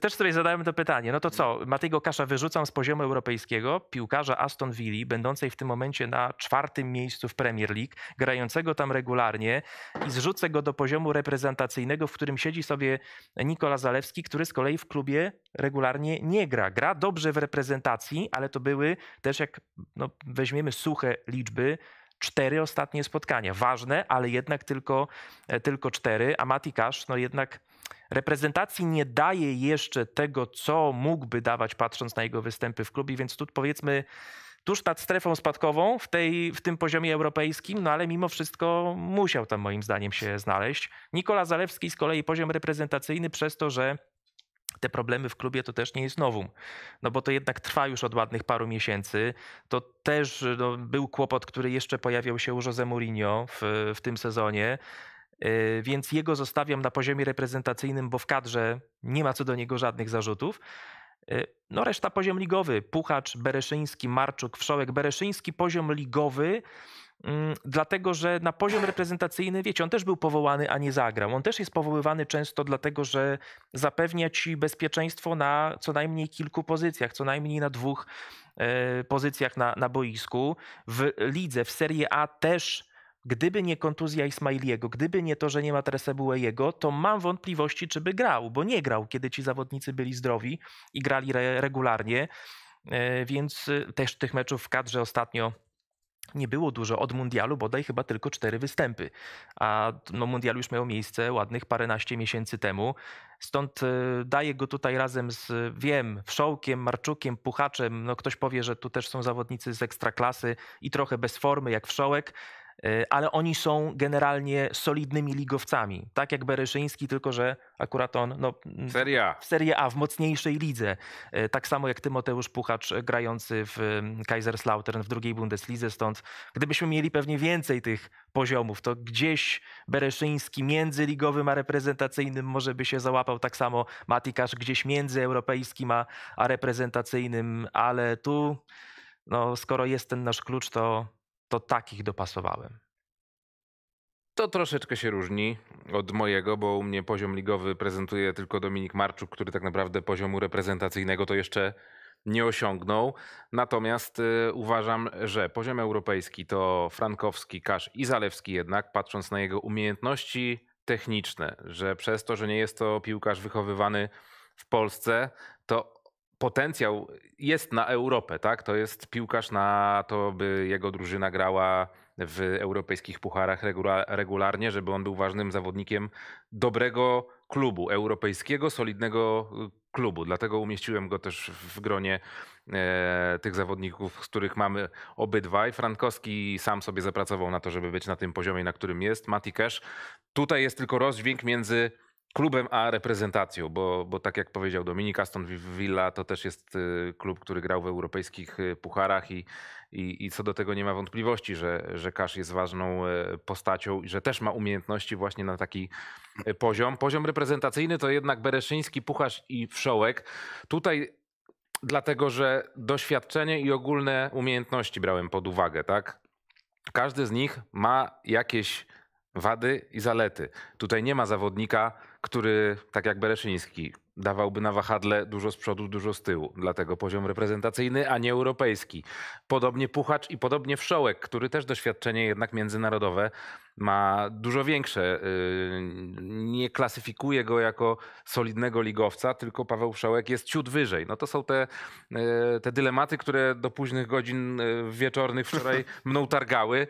też sobie zadałem to pytanie, no to co, Matego Kasza wyrzucam z poziomu europejskiego, piłkarza Aston Villa, będącej w tym momencie na czwartym miejscu w Premier League, grającego tam regularnie i zrzucę go do poziomu reprezentacyjnego, w którym siedzi sobie Nikola Zalewski, który z kolei w klubie regularnie nie gra. Gra dobrze w reprezentacji, ale to były też jak no, weźmiemy suche liczby, cztery ostatnie spotkania. Ważne, ale jednak tylko, e, tylko cztery, a Mati Kasz no jednak reprezentacji nie daje jeszcze tego, co mógłby dawać patrząc na jego występy w klubie, więc tu powiedzmy tuż nad strefą spadkową w, tej, w tym poziomie europejskim, no ale mimo wszystko musiał tam moim zdaniem się znaleźć. Nikola Zalewski z kolei poziom reprezentacyjny przez to, że te problemy w klubie to też nie jest nowum, no bo to jednak trwa już od ładnych paru miesięcy. To też no, był kłopot, który jeszcze pojawiał się u Jose Mourinho w, w tym sezonie. Yy, Więc jego zostawiam na poziomie reprezentacyjnym, bo w kadrze nie ma co do niego żadnych zarzutów. Yy, No reszta poziom ligowy. Puchacz, Bereszyński, Marczuk, Wszołek. Bereszyński poziom ligowy, mm, dlatego że na poziom reprezentacyjny, wiecie, on też był powołany, a nie zagrał. On też jest powoływany często dlatego, że zapewnia ci bezpieczeństwo na co najmniej kilku pozycjach, co najmniej na dwóch e, pozycjach na, na boisku. W lidze, w Serie A też Gdyby nie kontuzja Ismailiego, gdyby nie to, że nie ma Tresebuejego, to mam wątpliwości, czy by grał, bo nie grał, kiedy ci zawodnicy byli zdrowi i grali re regularnie, E, więc e, też tych meczów w kadrze ostatnio nie było dużo od mundialu, bodaj chyba tylko cztery występy. A no, mundial już miał miejsce ładnych paręnaście miesięcy temu. Stąd e, daję go tutaj razem z, wiem, Wszołkiem, Marczukiem, Puchaczem. No, ktoś powie, że tu też są zawodnicy z ekstraklasy i trochę bez formy, jak Wszołek ale oni są generalnie solidnymi ligowcami. Tak jak Bereszyński, tylko że akurat on no, Seria. w Serie A, w mocniejszej lidze. E, Tak samo jak Tymoteusz Puchacz e, grający w em, Kaiserslautern w drugiej Bundeslidze, stąd gdybyśmy mieli pewnie więcej tych poziomów, to gdzieś Bereszyński między ligowym a reprezentacyjnym może by się załapał, tak samo Matikasz gdzieś między europejskim a, a reprezentacyjnym, ale tu no, skoro jest ten nasz klucz, to, to takich dopasowałem. To troszeczkę się różni od mojego, bo u mnie poziom ligowy prezentuje tylko Dominik Marczuk, który tak naprawdę poziomu reprezentacyjnego to jeszcze nie osiągnął. Natomiast y, uważam, że poziom europejski to Frankowski, Kasz i Zalewski jednak, patrząc na jego umiejętności techniczne, że przez to, że nie jest to piłkarz wychowywany w Polsce, to potencjał jest na Europę, tak? To jest piłkarz na to, by jego drużyna grała w europejskich pucharach regula- regularnie, żeby on był ważnym zawodnikiem dobrego klubu, europejskiego, solidnego y, klubu. Dlatego umieściłem go też w gronie e, tych zawodników, z których mamy obydwaj. Frankowski sam sobie zapracował na to, żeby być na tym poziomie, na którym jest. Mati Cash. Tutaj jest tylko rozdźwięk między klubem a reprezentacją, bo, bo tak jak powiedział Dominik, Aston Villa to też jest y, klub, który grał w europejskich y, pucharach i, i, i co do tego nie ma wątpliwości, że, że Kasz jest ważną e, postacią i że też ma umiejętności właśnie na taki e, poziom. Poziom reprezentacyjny to jednak Bereszyński, Pucharz i Wszołek. Tutaj dlatego, że doświadczenie i ogólne umiejętności brałem pod uwagę, tak? Każdy z nich ma jakieś wady i zalety. Tutaj nie ma zawodnika, który, tak jak Bereszyński, dawałby na wahadle dużo z przodu, dużo z tyłu. Dlatego poziom reprezentacyjny, a nie europejski. Podobnie Puchacz i podobnie Wszołek, który też doświadczenie jednak międzynarodowe ma dużo większe. Yy, Nie klasyfikuje go jako solidnego ligowca, tylko Paweł Wszołek jest ciut wyżej. No to są te, yy, te dylematy, które do późnych godzin yy, wieczornych wczoraj mną targały,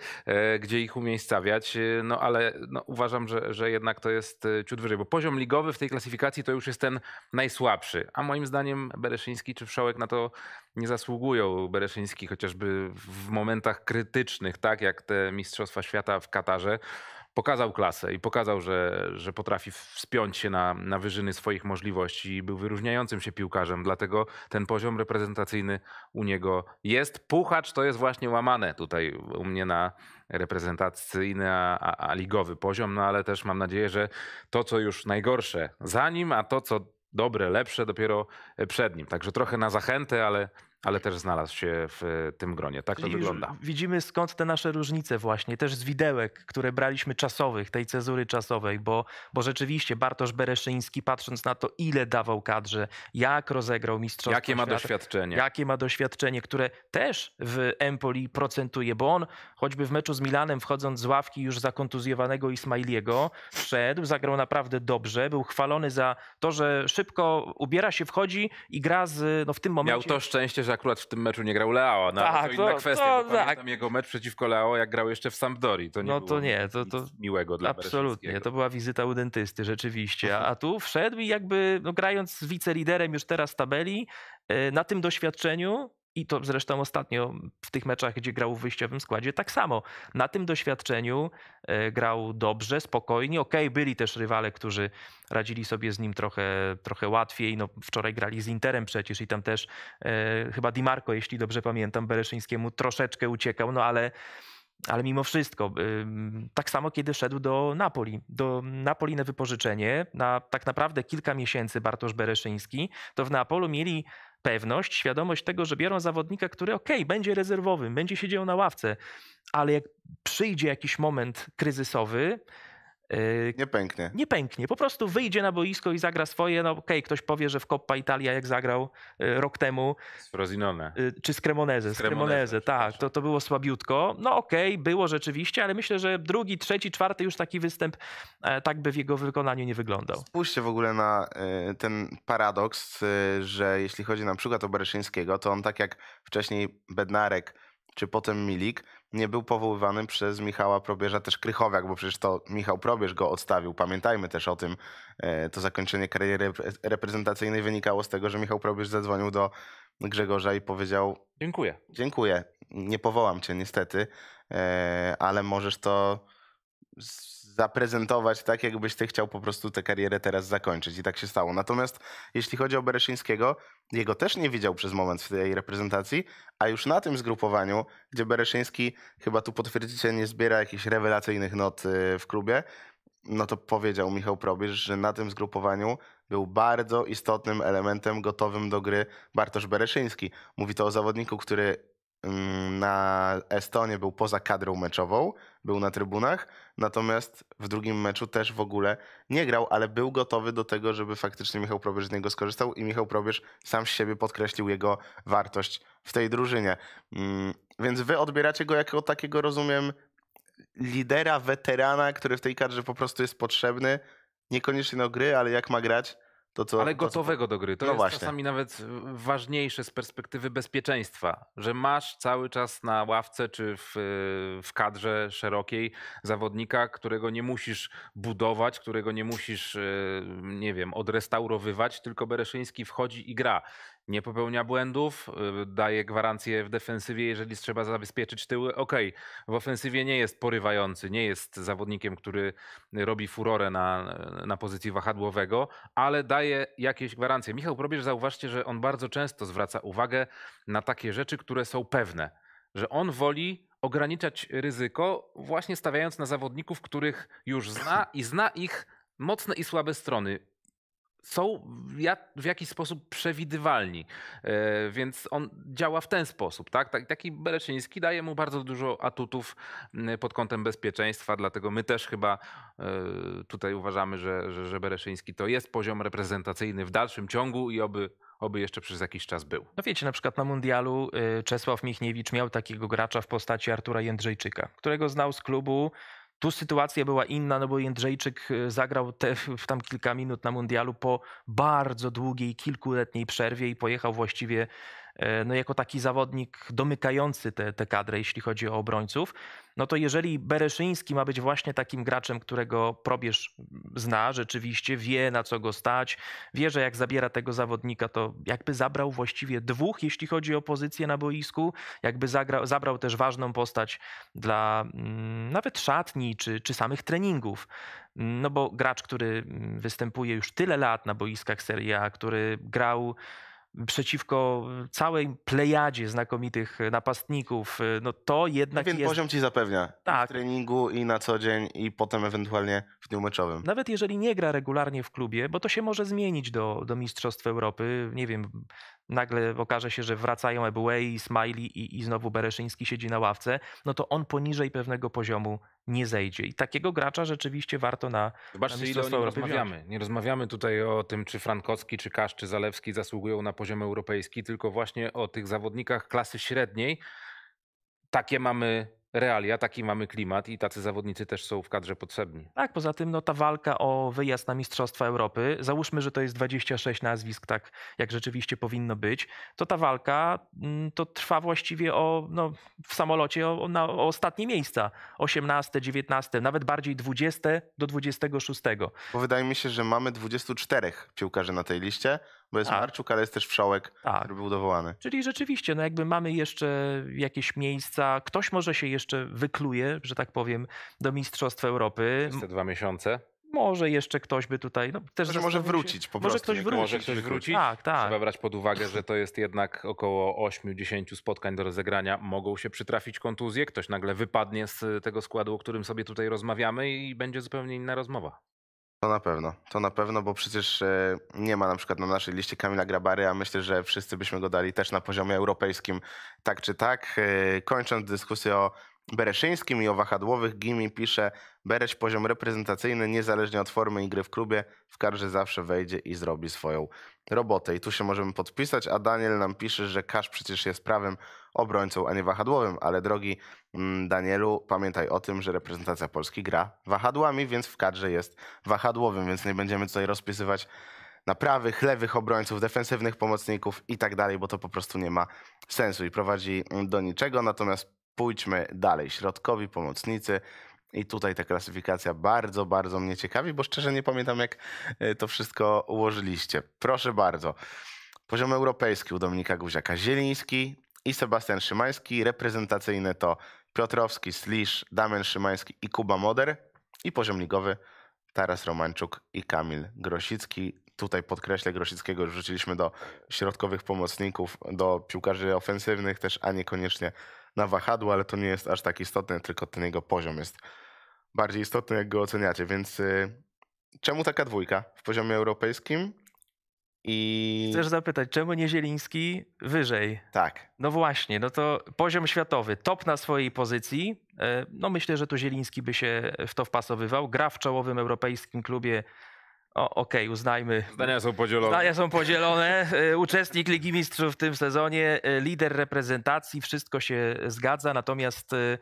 gdzie ich umiejscawiać. No ale no, uważam, że, że jednak to jest ciut wyżej, bo poziom ligowy w tej klasyfikacji to już jest ten najsłabszy. A moim zdaniem Bereszyński czy Wszołek na to nie zasługują. Bereszyński chociażby w momentach krytycznych, tak jak te Mistrzostwa Świata w Katarze, pokazał klasę i pokazał, że, że potrafi wspiąć się na, na wyżyny swoich możliwości i był wyróżniającym się piłkarzem, dlatego ten poziom reprezentacyjny u niego jest. Puchacz to jest właśnie łamane tutaj u mnie na reprezentacyjny, a, a, a ligowy poziom, no ale też mam nadzieję, że to, co już najgorsze za nim, a to, co dobre, lepsze dopiero przed nim. Także trochę na zachętę, ale ale też znalazł się w tym gronie. Tak to Czyli wygląda. Widzimy skąd te nasze różnice właśnie, też z widełek, które braliśmy czasowych, tej cezury czasowej, bo, bo rzeczywiście Bartosz Bereszyński, patrząc na to, ile dawał kadrze, jak rozegrał mistrzostwo Jakie ma świata, doświadczenie? jakie ma doświadczenie, które też w Empoli procentuje, bo on choćby w meczu z Milanem wchodząc z ławki już zakontuzjowanego Ismailiego, wszedł, zagrał naprawdę dobrze, był chwalony za to, że szybko ubiera się, wchodzi i gra z, no w tym momencie... Miał to szczęście, że akurat w tym meczu nie grał Leao. No, Tak, to inna to- kwestia. to bo tak. Jego mecz przeciwko Leao, jak grał jeszcze w Sampdori. To nie No było to nie, to- to- miłego dla Absolutnie, to była wizyta u dentysty, rzeczywiście. A, a tu wszedł i jakby no, grając z wiceliderem już teraz tabeli, e, na tym doświadczeniu, i to zresztą ostatnio w tych meczach, gdzie grał w wyjściowym składzie, tak samo. Na tym doświadczeniu e, grał dobrze, spokojnie. Okej, byli też rywale, którzy radzili sobie z nim trochę, trochę łatwiej. No, wczoraj grali z Interem przecież i tam też e, chyba Di Marco, jeśli dobrze pamiętam, Bereszyńskiemu troszeczkę uciekał, no ale ale mimo wszystko, ym, tak samo kiedy szedł do Napoli, do Napoli na wypożyczenie, na tak naprawdę kilka miesięcy Bartosz Bereszyński, to w Neapolu mieli pewność, świadomość tego, że biorą zawodnika, który okej, będzie rezerwowym, będzie siedział na ławce, ale jak przyjdzie jakiś moment kryzysowy, Nie pęknie. nie pęknie, po prostu wyjdzie na boisko i zagra swoje, no okej, ktoś powie, że w Coppa Italia jak zagrał yy, rok temu, Z Frosinone. Y, Czy z Cremoneze, z Cremoneze, tak, to, to było słabiutko. No okej, było rzeczywiście, ale myślę, że drugi, trzeci, czwarty już taki występ e, tak by w jego wykonaniu nie wyglądał. Spójrzcie w ogóle na y, ten paradoks, y, że jeśli chodzi na przykład o Bereszyńskiego, to on tak jak wcześniej Bednarek czy potem Milik, nie był powoływany przez Michała Probierza, też Krychowiak, bo przecież to Michał Probierz go odstawił. Pamiętajmy też o tym. y, To zakończenie kariery repre- reprezentacyjnej wynikało z tego, że Michał Probierz zadzwonił do Grzegorza i powiedział Dziękuję. dziękuję, nie powołam cię niestety, e, ale możesz to zaprezentować tak, jakbyś ty chciał po prostu tę karierę teraz zakończyć. I tak się stało. Natomiast jeśli chodzi o Bereszyńskiego, jego też nie widział przez moment w tej reprezentacji, a już na tym zgrupowaniu, gdzie Bereszyński, chyba tu potwierdzicie, nie zbiera jakichś rewelacyjnych not y, w klubie, no to powiedział Michał Probierz, że na tym zgrupowaniu był bardzo istotnym elementem gotowym do gry Bartosz Bereszyński. Mówi to o zawodniku, który na Estonię był poza kadrą meczową, był na trybunach, natomiast w drugim meczu też w ogóle nie grał, ale był gotowy do tego, żeby faktycznie Michał Probierz z niego skorzystał i Michał Probierz sam z siebie podkreślił jego wartość w tej drużynie. Więc wy odbieracie go jako takiego, rozumiem, lidera, weterana, który w tej kadrze po prostu jest potrzebny, niekoniecznie do gry, ale jak ma grać, to co... Ale to, gotowego do gry. To No jest właśnie. czasami nawet ważniejsze z perspektywy bezpieczeństwa, że masz cały czas na ławce czy w, w kadrze szerokiej zawodnika, którego nie musisz budować, którego nie musisz, e, nie wiem, odrestaurowywać, tylko Bereszyński wchodzi i gra. Nie popełnia błędów, e, daje gwarancję w defensywie, jeżeli trzeba zabezpieczyć tyły. Okej, w ofensywie nie jest porywający, nie jest zawodnikiem, który robi furorę na, na pozycji wahadłowego, ale daje jakieś gwarancje. Michał Probierz, zauważcie, że on bardzo często zwraca uwagę na takie rzeczy, które są pewne. Że on woli ograniczać ryzyko, właśnie stawiając na zawodników, których już zna i zna ich mocne i słabe strony. Są w, jak, w jakiś sposób przewidywalni, e, więc on działa w ten sposób. Tak? Tak- Taki Bereszyński daje mu bardzo dużo atutów pod kątem bezpieczeństwa, dlatego my też chyba e, tutaj uważamy, że, że, że Bereszyński to jest poziom reprezentacyjny w dalszym ciągu i oby, oby jeszcze przez jakiś czas był. No wiecie, na przykład na mundialu y, Czesław Michniewicz miał takiego gracza w postaci Artura Jędrzejczyka, którego znał z klubu. Tu sytuacja była inna, no bo Jędrzejczyk y, zagrał te, w tam kilka minut na mundialu po bardzo długiej, kilkuletniej przerwie i pojechał właściwie e, no jako taki zawodnik domykający tę te kadrę, jeśli chodzi o obrońców, no to jeżeli Bereszyński ma być właśnie takim graczem, którego probierz zna rzeczywiście, wie na co go stać, wie, że jak zabiera tego zawodnika, to jakby zabrał właściwie dwóch, jeśli chodzi o pozycję na boisku, jakby zagrał, zabrał też ważną postać dla mm, nawet szatni czy, czy samych treningów. No bo gracz, który mm, występuje już tyle lat na boiskach Serie A, który grał przeciwko całej plejadzie znakomitych napastników, no to jednak Pewien jest... poziom ci zapewnia Tak. w treningu i na co dzień i potem ewentualnie w dniu meczowym. Nawet jeżeli nie gra regularnie w klubie, bo to się może zmienić do, do Mistrzostw Europy, nie wiem, nagle okaże się, że wracają Ebuey, Smiley i, i znowu Bereszyński siedzi na ławce, no to on poniżej pewnego poziomu nie zejdzie. I takiego gracza rzeczywiście warto na, na Zobaczcie, ile o Mistrzostwa nim Europy rozmawiamy. Nie rozmawiamy tutaj o tym, czy Frankowski, czy Kasz, czy Zalewski zasługują na poziom europejski, tylko właśnie o tych zawodnikach klasy średniej. Takie mamy realia, taki mamy klimat i tacy zawodnicy też są w kadrze potrzebni. Tak, poza tym no, ta walka o wyjazd na Mistrzostwa Europy, załóżmy, że to jest 26 nazwisk, tak jak rzeczywiście powinno być, to ta walka mm, to trwa właściwie o, no, w samolocie o, na, o ostatnie miejsca. 18, 19, nawet bardziej 20 do 26. Bo wydaje mi się, że mamy 24 piłkarzy na tej liście, bo jest Tak. Marczuk, ale jest też Wszołek, Tak. który był dowołany. Czyli rzeczywiście, no jakby mamy jeszcze jakieś miejsca, ktoś może się jeszcze wykluje, że tak powiem, do Mistrzostw Europy. Przez te dwa miesiące. Może jeszcze ktoś by tutaj, no też Może, może się- wrócić po Może prostu. ktoś jak wróci. Może ktoś wrócić. Tak, tak. Trzeba brać pod uwagę, że to jest jednak około 8-10 spotkań do rozegrania. Mogą się przytrafić kontuzje, ktoś nagle wypadnie z tego składu, o którym sobie tutaj rozmawiamy i będzie zupełnie inna rozmowa. To na pewno, to na pewno, bo przecież e, nie ma na przykład na naszej liście Kamila Grabary, a myślę, że wszyscy byśmy go dali też na poziomie europejskim, tak czy tak. E, Kończąc dyskusję o Bereszyńskim i o wahadłowych, Gimi pisze, Bereć poziom reprezentacyjny, niezależnie od formy i gry w klubie, w kadrze zawsze wejdzie i zrobi swoją robotę. I tu się możemy podpisać, a Daniel nam pisze, że Kasz przecież jest prawym obrońcą, a nie wahadłowym, ale drogi mm, Danielu, pamiętaj o tym, że reprezentacja Polski gra wahadłami, więc w kadrze jest wahadłowym, więc nie będziemy tutaj rozpisywać na prawych, lewych obrońców, defensywnych pomocników i tak dalej, bo to po prostu nie ma sensu i prowadzi do niczego. Natomiast pójdźmy dalej. Środkowi pomocnicy. I tutaj ta klasyfikacja bardzo, bardzo mnie ciekawi, bo szczerze nie pamiętam, jak e, to wszystko ułożyliście. Proszę bardzo. Poziom europejski u Dominika Guziaka. Zieliński i Sebastian Szymański. Reprezentacyjne to Piotrowski, Slisz, Damian Szymański i Kuba Moder. I poziom ligowy Taras Romanczuk i Kamil Grosicki. Tutaj podkreślę, Grosickiego już wrzuciliśmy do środkowych pomocników, do piłkarzy ofensywnych też, a niekoniecznie na wahadło, ale to nie jest aż tak istotne, tylko ten jego poziom jest bardziej istotny, jak go oceniacie. Więc y, czemu taka dwójka w poziomie europejskim? I Chcesz zapytać, czemu nie Zieliński wyżej? tak, No właśnie, no to poziom światowy, top na swojej pozycji. E, No myślę, że tu Zieliński by się w to wpasowywał. Gra w czołowym europejskim klubie. O, okej, uznajmy. Zdania są podzielone. Zdania są podzielone. E, Uczestnik Ligi Mistrzów w tym sezonie, e, lider reprezentacji, wszystko się zgadza. Natomiast e,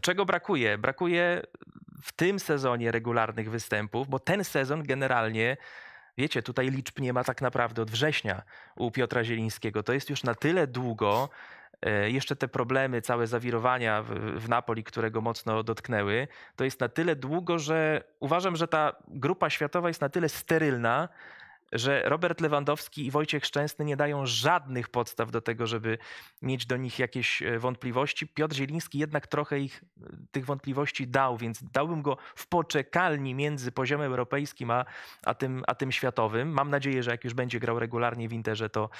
czego brakuje? Brakuje w tym sezonie regularnych występów, bo ten sezon generalnie, wiecie, tutaj liczb nie ma tak naprawdę od września u Piotra Zielińskiego. To jest już na tyle długo. E, Jeszcze te problemy, całe zawirowania w, w Napoli, które go mocno dotknęły, to jest na tyle długo, że uważam, że ta grupa światowa jest na tyle sterylna, że Robert Lewandowski i Wojciech Szczęsny nie dają żadnych podstaw do tego, żeby mieć do nich jakieś e, wątpliwości. Piotr Zieliński jednak trochę ich e, tych wątpliwości dał, więc dałbym go w poczekalni między poziomem europejskim a, a, tym, a tym światowym. Mam nadzieję, że jak już będzie grał regularnie w Interze, to,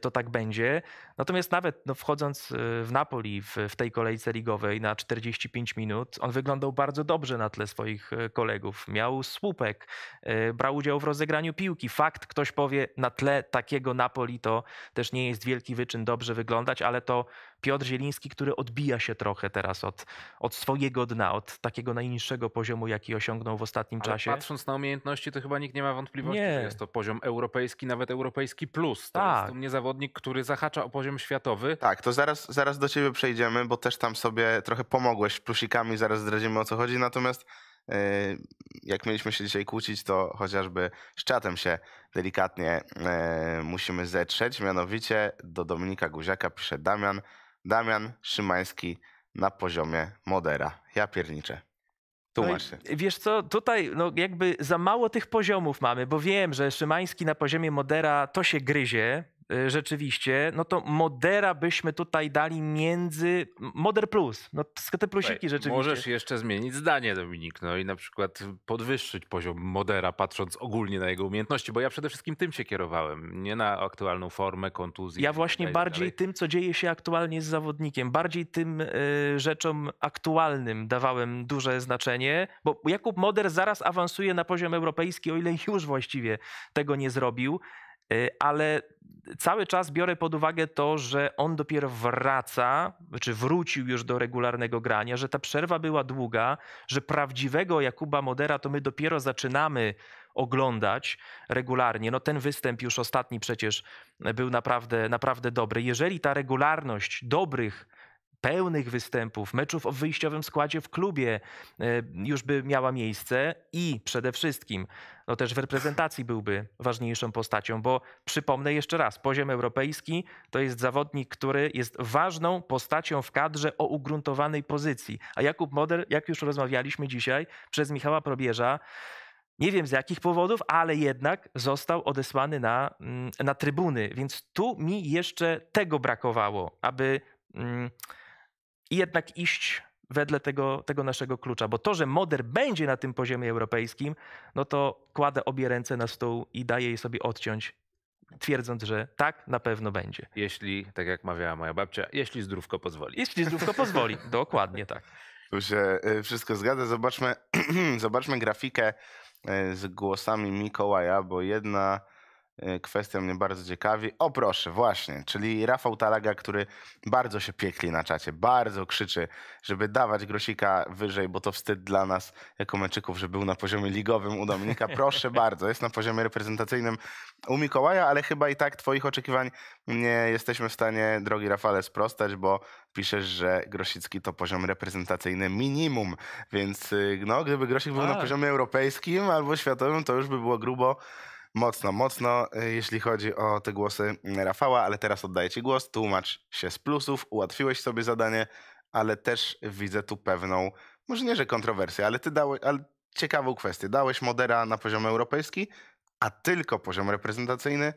to tak będzie. Natomiast nawet no, wchodząc e, w Napoli w, w tej kolejce ligowej na 45 minut, on wyglądał bardzo dobrze na tle swoich e, kolegów. Miał słupek, e, brał udział w rozegraniu piłki. Fakt, ktoś powie, na tle takiego Napoli to też nie jest wielki wyczyn dobrze wyglądać, ale to Piotr Zieliński, który odbija się trochę teraz od, od swojego dna, od takiego najniższego poziomu, jaki osiągnął w ostatnim Ale czasie. patrząc na umiejętności, to chyba nikt nie ma wątpliwości, Nie. że jest to poziom europejski, nawet europejski plus. To Tak. jest zawodnik, który zahacza o poziom światowy. tak, to zaraz, zaraz do ciebie przejdziemy, bo też tam sobie trochę pomogłeś plusikami, zaraz zdradzimy o co chodzi. Natomiast Yy, Jak mieliśmy się dzisiaj kłócić, to chociażby z czatem się delikatnie yy, musimy zetrzeć. Mianowicie do Dominika Guziaka pisze Damian. Damian Szymański na poziomie Modera. Ja pierniczę. No Tłumacz się. Wiesz co, tutaj no jakby za mało tych poziomów mamy, bo wiem, że Szymański na poziomie Modera to się gryzie, y, rzeczywiście, no to Modera byśmy tutaj dali między Moder Plus, no te plusiki rzeczywiście. Możesz jeszcze zmienić zdanie, Dominik, no i na przykład podwyższyć poziom Modera, patrząc ogólnie na jego umiejętności, bo ja przede wszystkim tym się kierowałem, nie na aktualną formę, kontuzji. Ja i właśnie tak bardziej tak dalej. tym, co dzieje się aktualnie z zawodnikiem, bardziej tym y, rzeczom aktualnym dawałem duże znaczenie, bo Jakub Moder zaraz awansuje na poziom europejski, o ile już właściwie tego nie zrobił, ale cały czas biorę pod uwagę to, że on dopiero wraca, czy wrócił już do regularnego grania, że ta przerwa była długa, że prawdziwego Jakuba Modera to my dopiero zaczynamy oglądać regularnie. No ten występ już ostatni przecież był naprawdę, naprawdę dobry. Jeżeli ta regularność dobrych, pełnych występów, meczów o wyjściowym składzie w klubie e, już by miała miejsce i przede wszystkim no też w reprezentacji byłby ważniejszą postacią, bo przypomnę jeszcze raz, poziom europejski to jest zawodnik, który jest ważną postacią w kadrze o ugruntowanej pozycji. A Jakub Moder, jak już rozmawialiśmy dzisiaj przez Michała Probierza, nie wiem z jakich powodów, ale jednak został odesłany na, mm, na trybuny, więc tu mi jeszcze tego brakowało, aby mm, jednak iść wedle tego, tego naszego klucza, bo to, że Moder będzie na tym poziomie europejskim, no to kładę obie ręce na stół i daję jej sobie odciąć, twierdząc, że tak na pewno będzie. Jeśli, tak jak mawiała moja babcia, jeśli zdrówko pozwoli. Jeśli zdrówko pozwoli. Dokładnie tak. Tu się y, wszystko zgadza. Zobaczmy, zobaczmy grafikę y, z głosami Mikołaja, bo jedna kwestia mnie bardzo ciekawi. O proszę, właśnie, czyli Rafał Talaga, który bardzo się piekli na czacie, bardzo krzyczy, żeby dawać Grosika wyżej, bo to wstyd dla nas jako meczyków, że był na poziomie ligowym u Dominika. Proszę bardzo, jest na poziomie reprezentacyjnym u Mikołaja, ale chyba i tak twoich oczekiwań nie jesteśmy w stanie, drogi Rafale, sprostać, bo piszesz, że Grosicki to poziom reprezentacyjny minimum, więc y, no, gdyby Grosik był na Tak. poziomie europejskim albo światowym, to już by było grubo, mocno, mocno, y, jeśli chodzi o te głosy y, Rafała, ale teraz oddaję ci głos, tłumacz się z plusów, ułatwiłeś sobie zadanie, ale też widzę tu pewną, może nie, że kontrowersję, ale ty dałeś, ale ciekawą kwestię, dałeś Modera na poziom europejski, a tylko poziom reprezentacyjny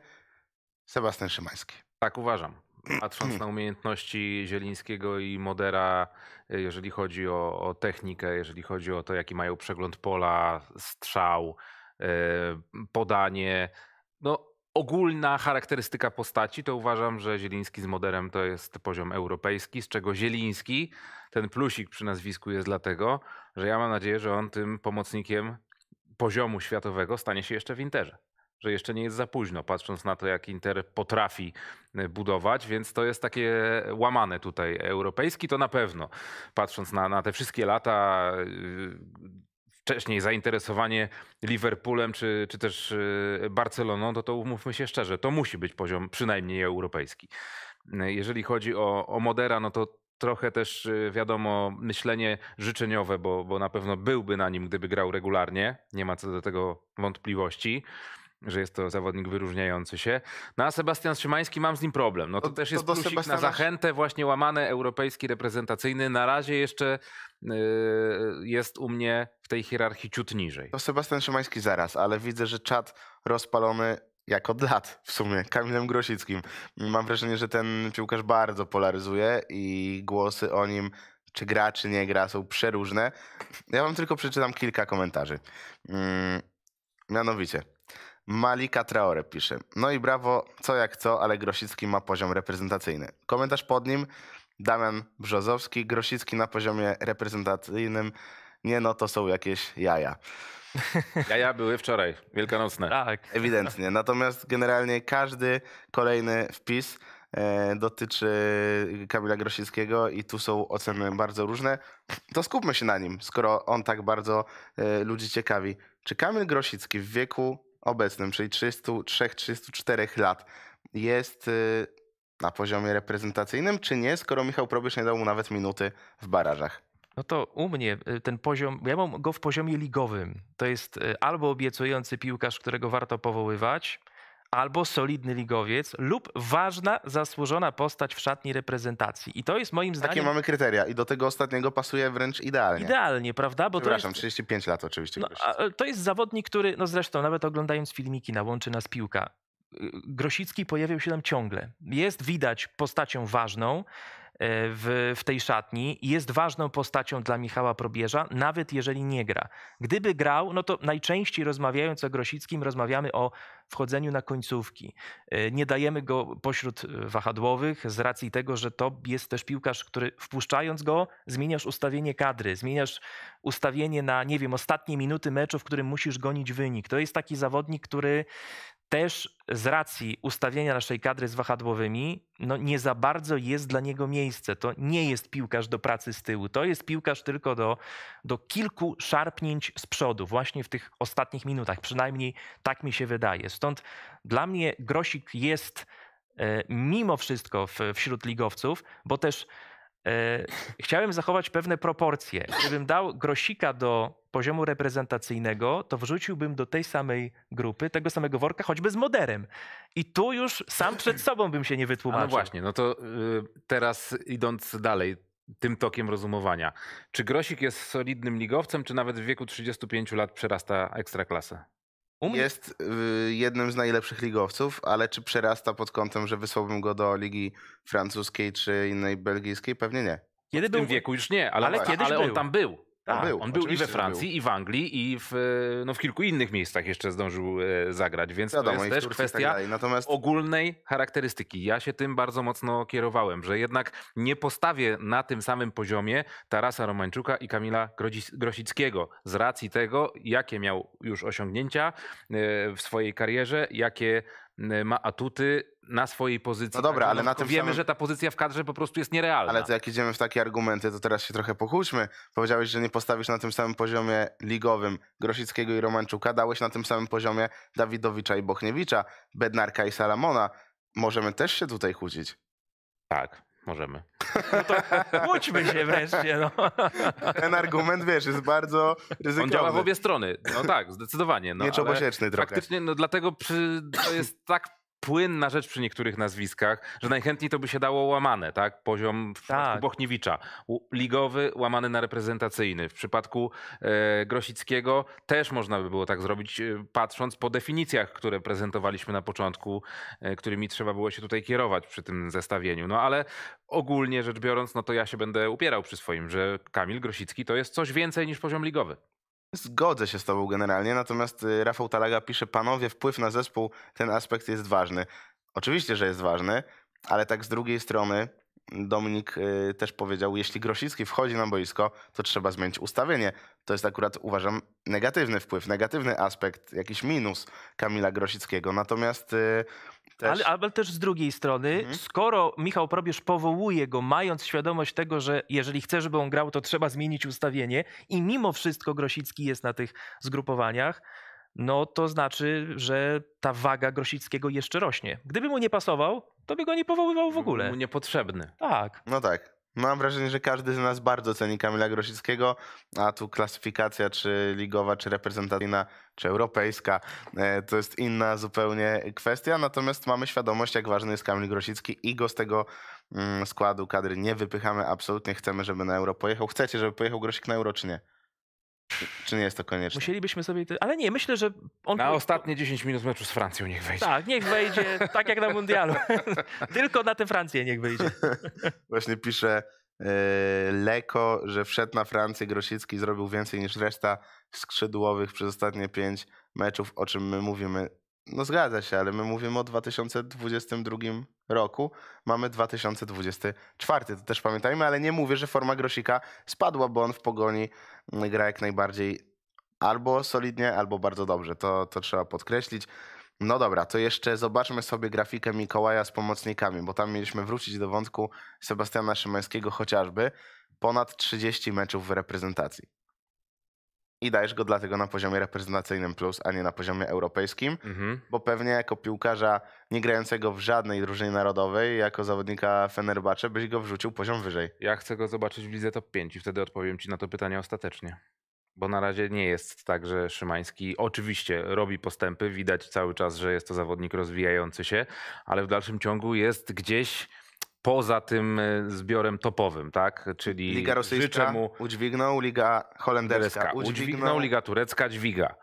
Sebastian Szymański. Tak uważam. Patrząc na umiejętności Zielińskiego i Modera, y, jeżeli chodzi o, o technikę, jeżeli chodzi o to, jaki mają przegląd pola, strzał, podanie, no ogólna charakterystyka postaci, to uważam, że Zieliński z Moderem to jest poziom europejski, z czego Zieliński, ten plusik przy nazwisku jest dlatego, że ja mam nadzieję, że on tym pomocnikiem poziomu światowego stanie się jeszcze w Interze że jeszcze nie jest za późno, patrząc na to, jak Inter potrafi y, budować, więc to jest takie łamane tutaj. Europejski to na pewno, patrząc na, na te wszystkie lata, y, wcześniej zainteresowanie Liverpoolem czy, czy też y, Barceloną, to to umówmy się szczerze, to musi być poziom przynajmniej europejski. Y, Jeżeli chodzi o, o Modera, no to trochę też y, wiadomo myślenie życzeniowe, bo, bo na pewno byłby na nim, gdyby grał regularnie, nie ma co do tego wątpliwości że jest to zawodnik wyróżniający się. No a Sebastian Szymański mam z nim problem. No to, To- też to jest do plusik na Sebastiana- zachętę właśnie łamane europejski reprezentacyjny. Na razie jeszcze y, jest u mnie w tej hierarchii ciut niżej. To Sebastian Szymański zaraz, ale widzę, że czat rozpalony jak od lat w sumie, Kamilem Grosickim. Mam wrażenie, że ten piłkarz bardzo polaryzuje i głosy o nim, czy gra, czy nie gra, są przeróżne. Ja wam tylko przeczytam kilka komentarzy. Mm, mianowicie, Malika Traore pisze. No i brawo, co jak co, ale Grosicki ma poziom reprezentacyjny. Komentarz pod nim, Damian Brzozowski. Grosicki na poziomie reprezentacyjnym. Nie no, to są jakieś jaja. Jaja były wczoraj, wielkanocne. Tak. Ewidentnie. Natomiast generalnie każdy kolejny wpis e, dotyczy Kamila Grosickiego i tu są oceny bardzo różne. To skupmy się na nim, skoro on tak bardzo e, ludzi ciekawi. Czy Kamil Grosicki w wieku obecnym, czyli 33-34 lat, jest e, na poziomie reprezentacyjnym, czy nie, skoro Michał Probierz nie dał mu nawet minuty w barażach? No to u mnie y, ten poziom, ja mam go w poziomie ligowym. To jest y, albo obiecujący piłkarz, którego warto powoływać, albo solidny ligowiec, lub ważna, zasłużona postać w szatni reprezentacji. I to jest moim Takie zdaniem mamy kryteria i do tego ostatniego pasuje wręcz idealnie. idealnie, prawda? Bo to Przepraszam, jest, 35 lat oczywiście. no, a, to jest zawodnik, który, no zresztą nawet oglądając filmiki na Łączy Nas Piłka, y, Grosicki pojawiał się tam ciągle. Jest widać postacią ważną e, w, w tej szatni jest ważną postacią dla Michała Probierza, nawet jeżeli nie gra. Gdyby grał, no to najczęściej rozmawiając o Grosickim rozmawiamy o wchodzeniu na końcówki. E, Nie dajemy go pośród e, wahadłowych z racji tego, że to jest też piłkarz, który wpuszczając go zmieniasz ustawienie kadry, zmieniasz ustawienie na, nie wiem, ostatnie minuty meczu, w którym musisz gonić wynik. To jest taki zawodnik, który też z racji ustawienia naszej kadry z wahadłowymi, no nie za bardzo jest dla niego miejsce. To nie jest piłkarz do pracy z tyłu. To jest piłkarz tylko do, do kilku szarpnięć z przodu, właśnie w tych ostatnich minutach. Przynajmniej tak mi się wydaje. Stąd dla mnie Grosik jest e, mimo wszystko w, wśród ligowców, bo też chciałem zachować pewne proporcje. Gdybym dał Grosika do poziomu reprezentacyjnego, to wrzuciłbym do tej samej grupy, tego samego worka, choćby z moderem. I tu już sam przed sobą bym się nie A wytłumaczył. no właśnie, no to y, teraz idąc dalej tym tokiem rozumowania. Czy Grosik jest solidnym ligowcem, czy nawet w wieku 35 lat przerasta ekstraklasę? U mnie Jest y, jednym z najlepszych ligowców, ale czy przerasta pod kątem, że wysłałbym go do ligi francuskiej czy innej belgijskiej? Pewnie nie. kiedy W tym był wieku już nie, ale, Ale ale, kiedyś on był. tam był. Tak, był. On był i we Francji, i w Anglii, i w, no, w kilku innych miejscach jeszcze zdążył e, zagrać, więc Wiadomo, to jest też tak kwestia dalej. Natomiast ogólnej charakterystyki. Ja się tym bardzo mocno kierowałem, że jednak nie postawię na tym samym poziomie Tarasa Romańczuka i Kamila Grosickiego z racji tego, jakie miał już osiągnięcia e, w swojej karierze, jakie ma atuty na swojej pozycji. No dobra, ale na tylko tym wiemy, samym- że ta pozycja w kadrze po prostu jest nierealna. Ale to jak idziemy w takie argumenty, to teraz się trochę pochódźmy. Powiedziałeś, że nie postawisz na tym samym poziomie ligowym Grosickiego i Romanczuka. Dałeś na tym samym poziomie Dawidowicza i Bochniewicza, Bednarka i Salamona. Możemy też się tutaj kłócić. Tak, możemy. Kłóćmy się wreszcie. No. Ten argument, wiesz, jest bardzo On działa w ryzykowny. obie strony. No tak, zdecydowanie. No, Miecz ale obosieczny trochę. Faktycznie, no dlatego przy, to jest tak płynna rzecz przy niektórych nazwiskach, że najchętniej to by się dało łamane, tak? Poziom w przypadku Tak. Bochniewicza, ligowy łamany na reprezentacyjny. W przypadku e, Grosickiego też można by było tak zrobić, e, patrząc po definicjach, które prezentowaliśmy na początku, e, którymi trzeba było się tutaj kierować przy tym zestawieniu. No ale ogólnie rzecz biorąc, no to ja się będę upierał przy swoim, że Kamil Grosicki to jest coś więcej niż poziom ligowy. Zgodzę się z tobą generalnie, natomiast y, Rafał Talaga pisze, panowie, wpływ na zespół, ten aspekt jest ważny. Oczywiście, że jest ważny, ale tak z drugiej strony Dominik y, też powiedział, jeśli Grosicki wchodzi na boisko, to trzeba zmienić ustawienie. To jest akurat, uważam, negatywny wpływ, negatywny aspekt, jakiś minus Kamila Grosickiego. Natomiast y, też... Ale, ale też z drugiej strony, Mhm. skoro Michał Probierz powołuje go, mając świadomość tego, że jeżeli chce, żeby on grał, to trzeba zmienić ustawienie i mimo wszystko Grosicki jest na tych zgrupowaniach, no to znaczy, że ta waga Grosickiego jeszcze rośnie. Gdyby mu nie pasował, to by go nie powoływał w ogóle. Mu Niepotrzebny. Tak. No tak. Mam wrażenie, że każdy z nas bardzo ceni Kamila Grosickiego, a tu klasyfikacja czy ligowa, czy reprezentacyjna, czy europejska, e, to jest inna zupełnie kwestia. Natomiast mamy świadomość, jak ważny jest Kamil Grosicki i go z tego mm, składu kadry nie wypychamy. Absolutnie chcemy, żeby na euro pojechał. Chcecie, żeby pojechał Grosik na euro, czy nie? Czy- Czy nie jest to konieczne? Musielibyśmy sobie... Te... Ale nie, myślę, że on... Na ostatnie 10 minut meczu z Francją niech wejdzie. Tak, niech wejdzie, tak jak na mundialu. Tylko na tę Francję niech wyjdzie. Właśnie pisze e, Leko, że wszedł na Francję Grosicki zrobił więcej niż reszta skrzydłowych przez ostatnie pięć meczów, o czym my mówimy. No zgadza się, ale my mówimy o 2022 roku. Mamy 2024, to też pamiętajmy, ale nie mówię, że forma Grosika spadła, bo on w pogoni mm, gra jak najbardziej albo solidnie, albo bardzo dobrze. To, to trzeba podkreślić. No dobra, to jeszcze zobaczmy sobie grafikę Mikołaja z pomocnikami, bo tam mieliśmy wrócić do wątku Sebastiana Szymańskiego chociażby. Ponad 30 meczów w reprezentacji. I dajesz go dlatego na poziomie reprezentacyjnym plus, a nie na poziomie europejskim, Mhm. bo pewnie jako piłkarza nie grającego w żadnej drużynie narodowej, jako zawodnika Fenerbahce, byś go wrzucił poziom wyżej. Ja chcę go zobaczyć w lidze top 5 i wtedy odpowiem ci na to pytanie ostatecznie. Bo na razie nie jest tak, że Szymański oczywiście robi postępy, widać cały czas, że jest to zawodnik rozwijający się, ale w dalszym ciągu jest gdzieś poza tym e, zbiorem topowym, tak? Czyli Liga życzę rosyjska mu udźwignął, Liga holenderska Turecka udźwignął, Liga Turecka dźwiga.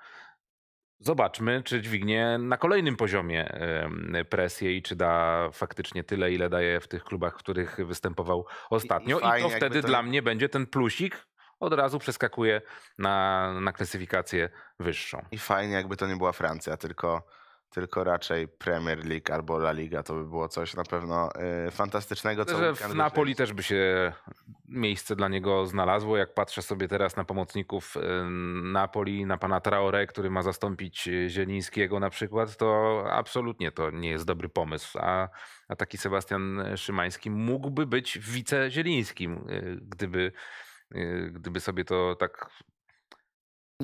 Zobaczmy, czy dźwignie na kolejnym poziomie presję i czy da faktycznie tyle, ile daje w tych klubach, w których występował ostatnio. I, fajnie, to jakby wtedy to dla nie- mnie będzie ten plusik, od razu przeskakuje na, na klasyfikację wyższą. I fajnie, jakby to nie była Francja, tylko, tylko raczej Premier League albo La Liga. To by było coś na pewno y, fantastycznego. Co Że w Napoli też by się miejsce dla niego znalazło. Jak patrzę sobie teraz na pomocników y, Napoli, na pana Traore, który ma zastąpić y, Zielińskiego na przykład, to absolutnie to nie jest dobry pomysł. A, a taki Sebastian Szymański mógłby być wice-Zielińskim, gdyby, gdyby sobie to tak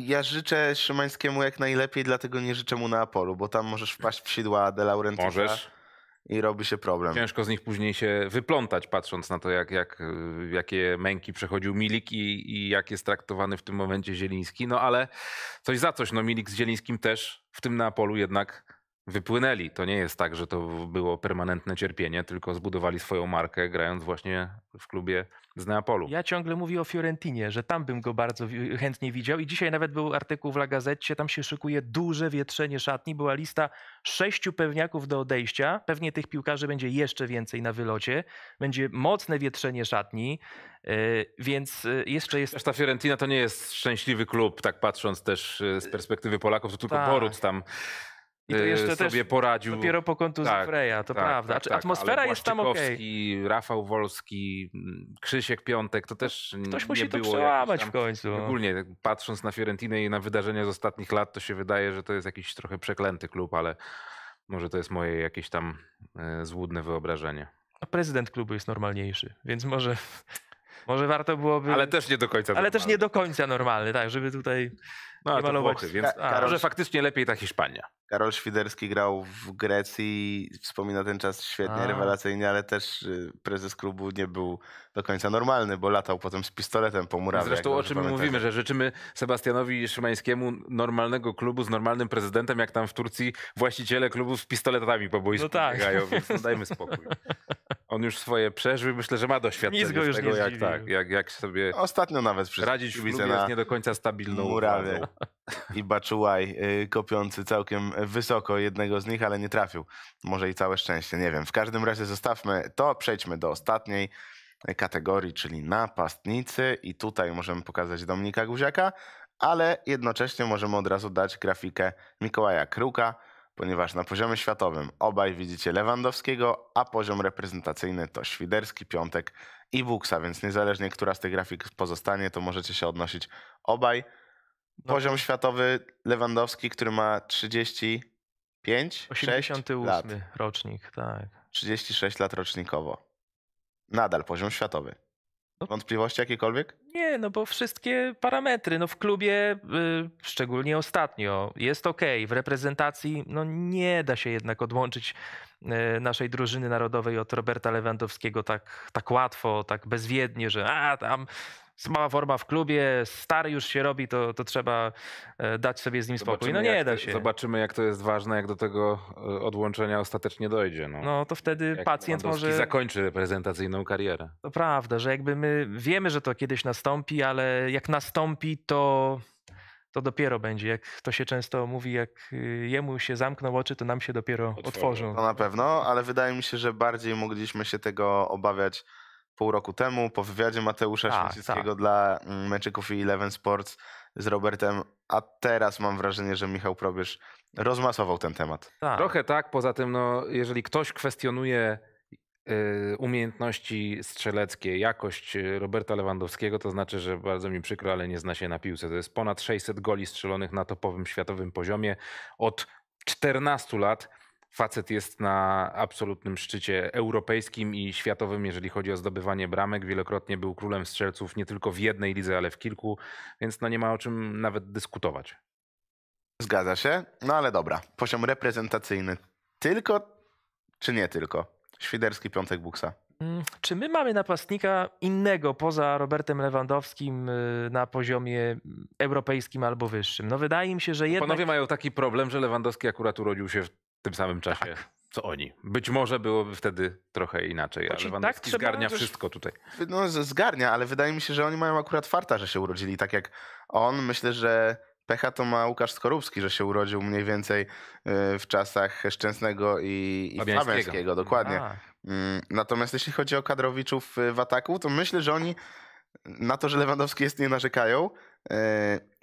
Ja życzę Szymańskiemu jak najlepiej, dlatego nie życzę mu na Apolu, bo tam możesz wpaść w sidła De Laurentiisa możesz. i robi się problem. Ciężko z nich później się wyplątać, patrząc na to, jak, jak, jakie męki przechodził Milik i, i jak jest traktowany w tym momencie Zieliński. No ale coś za coś. No Milik z Zielińskim też w tym Neapolu jednak wypłynęli. To nie jest tak, że to było permanentne cierpienie, tylko zbudowali swoją markę, grając właśnie w klubie z Neapolu. Ja ciągle mówię o Fiorentinie, że tam bym go bardzo chętnie widział. I dzisiaj nawet był artykuł w La Gazetcie, tam się szykuje duże wietrzenie szatni, była lista sześciu pewniaków do odejścia, pewnie tych piłkarzy będzie jeszcze więcej na wylocie, będzie mocne wietrzenie szatni, yy, więc yy, jeszcze jest Też ta Fiorentina to nie jest szczęśliwy klub, tak patrząc też y, z perspektywy Polaków, to tylko Tak. Tam I to y, jeszcze też sobie poradził. dopiero po kontuzji Tak, Freya, to tak, prawda. tak, Znaczy, tak, Atmosfera jest tam okej. Błaszczykowski, Rafał Wolski, Krzysiek Piątek, to też n- Ktoś nie musi to było przełamać jakichś w końcu. Ogólnie tak patrząc na Fiorentinę i na wydarzenia z ostatnich lat, to się wydaje, że to jest jakiś trochę przeklęty klub, ale może to jest moje jakieś tam e, złudne wyobrażenie. No, Prezydent klubu jest normalniejszy, więc może, może warto byłoby... Ale też nie do końca. ale też nie normalny. do końca normalny, tak, żeby tutaj... no, ale nie to malować- Włochy, więc Ka- Karol- może faktycznie lepiej ta Hiszpania. Karol Świderski grał w Grecji, wspomina ten czas świetnie, A. rewelacyjnie, ale też y, prezes klubu nie był do końca normalny, bo latał potem z pistoletem po murawie. Zresztą o czym mówimy, że życzymy Sebastianowi Szymańskiemu normalnego klubu z normalnym prezydentem, jak tam w Turcji właściciele klubów z pistoletami po boisku No tak. biegają, więc no dajmy spokój. On już swoje przeżył, myślę, że ma doświadczenie Nic go już z tego, nie jak, tak, jak, jak sobie Ostatnio nawet radzić w klubie na z nie do końca stabilną murawie władzą. I Baczułaj y, kopiący całkiem wysoko jednego z nich, ale nie trafił. Może i całe szczęście, nie wiem. W każdym razie zostawmy to, przejdźmy do ostatniej kategorii, czyli napastnicy i tutaj możemy pokazać Dominika Guziaka, ale jednocześnie możemy od razu dać grafikę Mikołaja Kruka, ponieważ na poziomie światowym obaj widzicie Lewandowskiego, a poziom reprezentacyjny to Świderski, Piątek i Buksa, więc niezależnie która z tych grafik pozostanie, to możecie się odnosić obaj. No, Poziom światowy Lewandowski, który ma 35, 6 lat. 88 rocznik, tak. 36 lat rocznikowo. Nadal poziom światowy. No. Wątpliwości jakiekolwiek? Nie, no bo wszystkie parametry, no w klubie, y, szczególnie ostatnio, jest ok. W reprezentacji, no nie da się jednak odłączyć y, naszej drużyny narodowej od Roberta Lewandowskiego tak, tak łatwo, tak bezwiednie, że a tam słaba forma w klubie, stary już się robi, to, to trzeba e, dać sobie z nim spokój. No Zobaczymy, nie jak da się. Zobaczymy, jak to jest ważne, jak do tego e, odłączenia ostatecznie dojdzie. No. No to wtedy Jak pacjent może... zakończy reprezentacyjną karierę. To prawda, że jakby my wiemy, że to kiedyś nastąpi, ale jak nastąpi, to, to dopiero będzie. Jak to się często mówi, jak y, jemu się zamkną oczy, to nam się dopiero Otworzą. otworzą. To na pewno, ale wydaje mi się, że bardziej mogliśmy się tego obawiać pół roku temu, po wywiadzie Mateusza Tak, Święcickiego tak. dla mm, meczyków i Eleven Sports z Robertem, a teraz mam wrażenie, że Michał Probierz rozmasował ten temat. Tak. Trochę tak, poza tym, no, jeżeli ktoś kwestionuje y, umiejętności strzeleckie, jakość y, Roberta Lewandowskiego, to znaczy, że bardzo mi przykro, ale nie zna się na piłce. To jest ponad 600 goli strzelonych na topowym światowym poziomie od 14 lat. Facet jest na absolutnym szczycie europejskim i światowym, jeżeli chodzi o zdobywanie bramek. Wielokrotnie był królem strzelców nie tylko w jednej lidze, ale w kilku, więc no nie ma o czym nawet dyskutować. Zgadza się. No ale dobra. Poziom reprezentacyjny. Tylko czy nie tylko? Świderski, Piątek, Buksa. Mm, Czy my mamy napastnika innego poza Robertem Lewandowskim y, na poziomie europejskim albo wyższym? No wydaje mi się, że jednak... Panowie mają taki problem, że Lewandowski akurat urodził się w tym samym czasie, co oni. Być może byłoby wtedy trochę inaczej, ale tak Lewandowski trzeba zgarnia też- wszystko tutaj. No, zgarnia, ale wydaje mi się, że oni mają akurat farta, że się urodzili. Tak jak on, myślę, że pecha to ma Łukasz Skorupski, że się urodził mniej więcej y, w czasach Szczęsnego i, i Fabiańskiego. Dokładnie. A, Mm, Natomiast jeśli chodzi o kadrowiczów y, w ataku, to myślę, że oni na to, że Lewandowski jest, nie narzekają.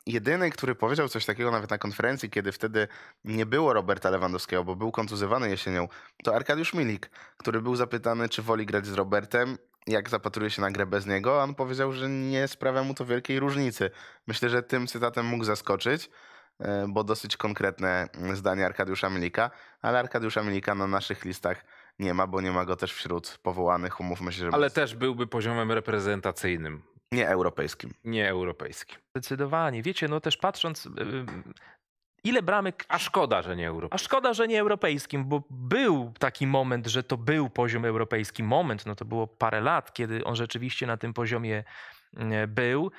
Jedyny, który powiedział coś takiego nawet na konferencji, kiedy wtedy nie było Roberta Lewandowskiego, bo był kontuzjowany jesienią, to Arkadiusz Milik, który był zapytany, czy woli grać z Robertem, jak zapatruje się na grę bez niego, on powiedział, że nie sprawia mu to wielkiej różnicy. Myślę, że tym cytatem mógł zaskoczyć, e, bo dosyć konkretne mm, zdanie Arkadiusza Milika, ale Arkadiusza Milika na naszych listach nie ma, bo nie ma go też wśród powołanych, umówmy się, że Ale też byłby poziomem reprezentacyjnym, nie europejskim. nie europejskim. zdecydowanie. Wiecie, no też patrząc, y, ile bramek A szkoda, że nie A europejskim. szkoda, że nie europejskim, bo był taki moment, że to był poziom europejski. Moment, no to było parę lat, kiedy on rzeczywiście na tym poziomie mm, był.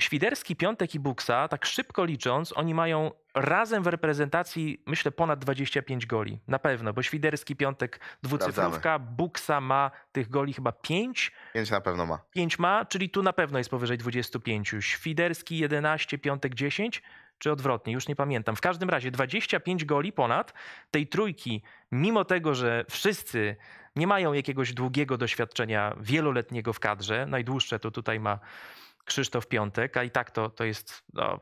Świderski, Piątek i Buksa, tak szybko licząc, oni mają razem w reprezentacji, myślę, ponad 25 goli. Na pewno, bo Świderski, Piątek, dwucyfrówka, Buksa ma tych goli chyba 5, Pięć na pewno ma. 5 ma, czyli tu na pewno jest powyżej 25. Świderski 11, Piątek 10, czy odwrotnie, już nie pamiętam. W każdym razie 25 goli ponad tej trójki, mimo tego, że wszyscy nie mają jakiegoś długiego doświadczenia wieloletniego w kadrze, najdłuższe to tutaj ma Krzysztof Piątek, a i tak to, to jest no,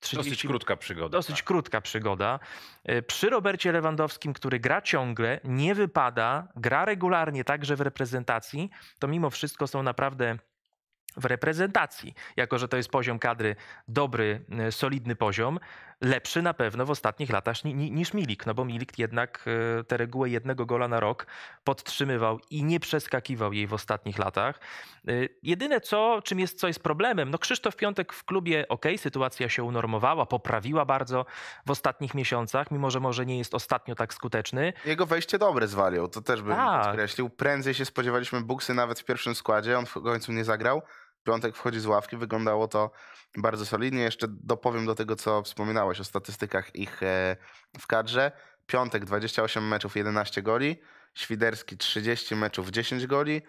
30 Dosyć krótka przygoda. Dosyć tak. krótka przygoda. E, Przy Robercie Lewandowskim, który gra ciągle, nie wypada, gra regularnie także w reprezentacji, to mimo wszystko są naprawdę w reprezentacji, jako że to jest poziom kadry dobry, e, solidny poziom, lepszy na pewno w ostatnich latach ni- ni- niż Milik, no bo Milik jednak e, tę regułę jednego gola na rok podtrzymywał i nie przeskakiwał jej w ostatnich latach. E, Jedyne co, czym jest, co jest problemem, no Krzysztof Piątek w klubie, ok, sytuacja się unormowała, poprawiła bardzo w ostatnich miesiącach, mimo że może nie jest ostatnio tak skuteczny. Jego wejście dobre z Walią, to też bym Tak. podkreślił. Prędzej się spodziewaliśmy Buksy nawet w pierwszym składzie, on w końcu nie zagrał. Piątek wchodzi z ławki, wyglądało to bardzo solidnie. Jeszcze dopowiem do tego, co wspominałeś o statystykach ich e, w kadrze. Piątek 28 meczów, 11 goli. Świderski 30 meczów, 10 goli.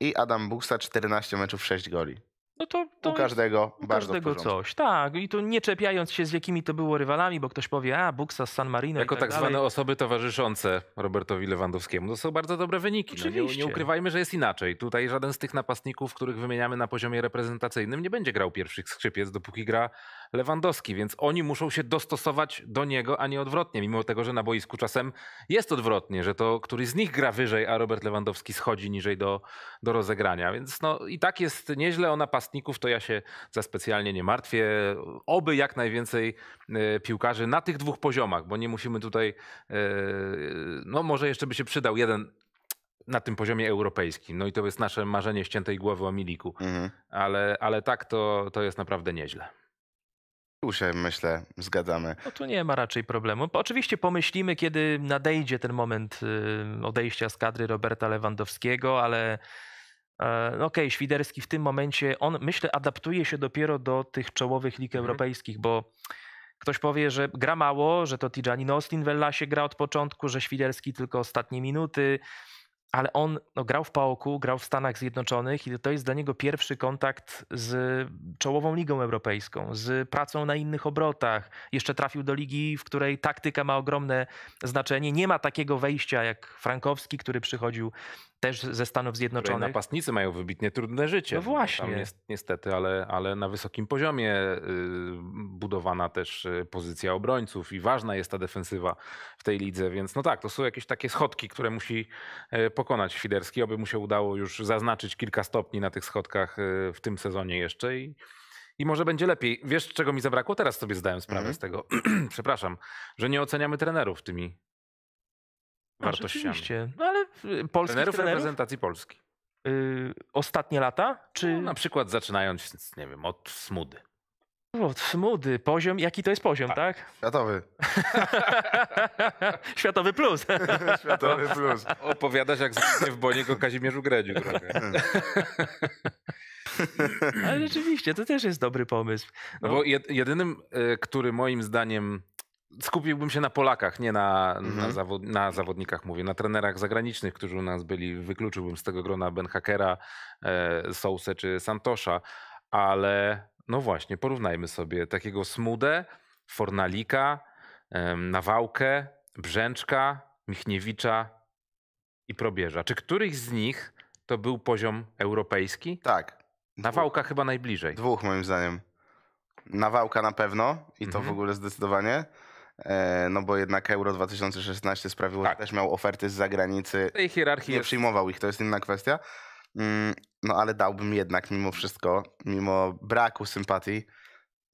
I Adam Buksa 14 meczów, 6 goli. No to, to U każdego U bardzo każdego coś, tak. I tu nie czepiając się z jakimi to było rywalami, bo ktoś powie, a Buksa z San Marino Jako i tak, tak zwane dalej. osoby towarzyszące Robertowi Lewandowskiemu. To są bardzo dobre wyniki. No nie, Oczywiście. nie ukrywajmy, że jest inaczej. Tutaj żaden z tych napastników, których wymieniamy na poziomie reprezentacyjnym, nie będzie grał pierwszych skrzypiec, dopóki gra Lewandowski, więc oni muszą się dostosować do niego, a nie odwrotnie. Mimo tego, że na boisku czasem jest odwrotnie, że to któryś z nich gra wyżej, a Robert Lewandowski schodzi niżej do, do rozegrania. Więc no i tak jest nieźle o napastników, to ja się za specjalnie nie martwię. Oby jak najwięcej e, piłkarzy na tych dwóch poziomach, bo nie musimy tutaj, e, no może jeszcze by się przydał jeden na tym poziomie europejskim. No i to jest nasze marzenie ściętej głowy o Miliku. Mhm. Ale, ale tak to, to jest naprawdę nieźle. Tu się, myślę, zgadzamy. No tu nie ma raczej problemu. Po- Oczywiście pomyślimy, kiedy nadejdzie ten moment y, odejścia z kadry Roberta Lewandowskiego, ale e, no okej, Świderski w tym momencie, on myślę adaptuje się dopiero do tych czołowych lig Mhm. europejskich, bo ktoś powie, że gra mało, że to Tijani Nostin w Ellasie gra od początku, że Świderski tylko ostatnie minuty, ale on no, grał w Paoku, grał w Stanach Zjednoczonych i to jest dla niego pierwszy kontakt z czołową ligą europejską, z pracą na innych obrotach. Jeszcze trafił do ligi, w której taktyka ma ogromne znaczenie. Nie ma takiego wejścia jak Frankowski, który przychodził też ze Stanów Której Zjednoczonych. napastnicy mają wybitnie trudne życie. No właśnie. Tam jest niestety, ale, ale na wysokim poziomie y, budowana też y, pozycja obrońców i ważna jest ta defensywa w tej lidze, więc no tak, to są jakieś takie schodki, które musi e, pokonać Świderski, aby mu się udało już zaznaczyć kilka stopni na tych schodkach w tym sezonie jeszcze i, i może będzie lepiej. Wiesz, czego mi zabrakło? Teraz sobie zdałem sprawę Mhm. z tego, przepraszam, że nie oceniamy trenerów tymi No, wartościami. No ale y, polskich Trenerów trenerów, reprezentacji Polski. y, ostatnie lata? Czy No, na przykład zaczynając, nie wiem, od Smudy. o, smudy, poziom, jaki to jest poziom, tak? Światowy. Światowy plus. Światowy plus. Opowiadasz jak zniknie w Boniego Kazimierzu Gredziu trochę. Ale rzeczywiście, to też jest dobry pomysł. No bo jed, jedynym, y, który moim zdaniem skupiłbym się na Polakach, nie na, na, Mhm. zawod, na zawodnikach, mówię, na trenerach zagranicznych, którzy u nas byli. Wykluczyłbym z tego grona Ben Hakera, e, czy Santosza, ale no właśnie, porównajmy sobie takiego Smudę, Fornalika, em, Nawałkę, Brzęczka, Michniewicza i Probierza. Czy któryś z nich to był poziom europejski? Tak. Nawałka chyba najbliżej. Dwóch moim zdaniem. Nawałka na pewno i to w Mhm. ogóle zdecydowanie. E, no bo jednak Euro 2016 sprawiło, Tak. że też miał oferty z zagranicy. Tej hierarchii Nie jest przyjmował ich, to jest inna kwestia. Mm, No ale dałbym jednak mimo wszystko, mimo braku sympatii,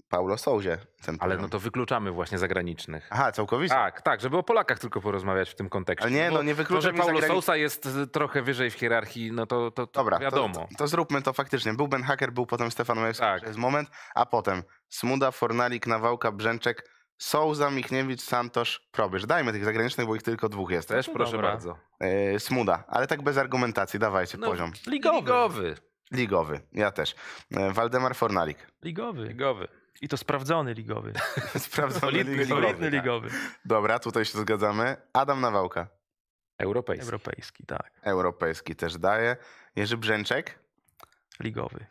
Paulo Souzie ten Ale no to wykluczamy właśnie zagranicznych. Aha, całkowicie. Tak, tak, żeby o Polakach tylko porozmawiać w tym kontekście. Ale nie, no nie To, wykluczam że Paulo zagranic- Sousa jest y, trochę wyżej w hierarchii, no to, to, to Dobra, wiadomo. To, to zróbmy to faktycznie. Był Ben Hacker, był potem Stefan Łajewski Tak. przez moment, a potem Smuda, Fornalik, Nawałka, Brzęczek, Souza, Michniewicz, Santosz, Probierz. Dajmy tych zagranicznych, bo ich tylko dwóch jest. Też No proszę dobra. bardzo. E, Smuda, ale tak bez argumentacji, dawajcie No, poziom. Ligowy. Ligowy. Ligowy, ja też. E, Waldemar Fornalik. Ligowy. Ligowy. I to sprawdzony ligowy. Sprawdzony Solidny ligowy. ligowy. Solidny tak. ligowy. Dobra, tutaj się zgadzamy. Adam Nawałka, Europejski. Europejski, tak. europejski też daje. Jerzy Brzęczek, Ligowy.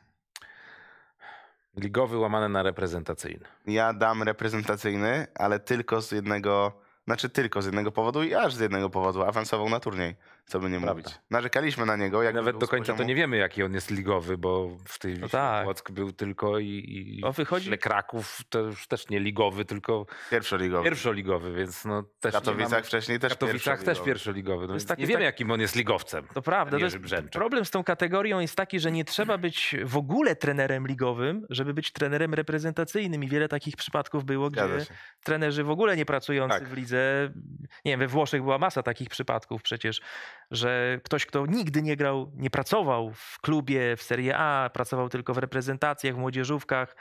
Ligowy łamane na reprezentacyjny. ja dam reprezentacyjny, ale tylko z jednego, znaczy tylko z jednego powodu i aż z jednego powodu. Awansował na turniej, co by nie Prawda. mówić. Narzekaliśmy na niego. Jak Nawet do końca to poziomu- nie wiemy, jaki on jest ligowy, bo w tej No no tak. Płock był tylko i, i O, wychodzi- Kraków to już też nie ligowy, tylko Pierwszoligowy. pierwszoligowy, więc no też W Katowicach mamy... wcześniej też Katowicach też pierwszoligowy. No taki nie wiemy, tak- jakim on jest ligowcem. To prawda. To jest, problem z tą kategorią jest taki, że nie trzeba być w ogóle trenerem ligowym, żeby być trenerem reprezentacyjnym. I wiele takich przypadków było, gdzie trenerzy w ogóle nie pracujący Tak. w lidze. Nie wiem, we Włoszech była masa takich przypadków przecież, że ktoś, kto nigdy nie grał, nie pracował w klubie, w Serie A, pracował tylko w reprezentacjach, w młodzieżówkach,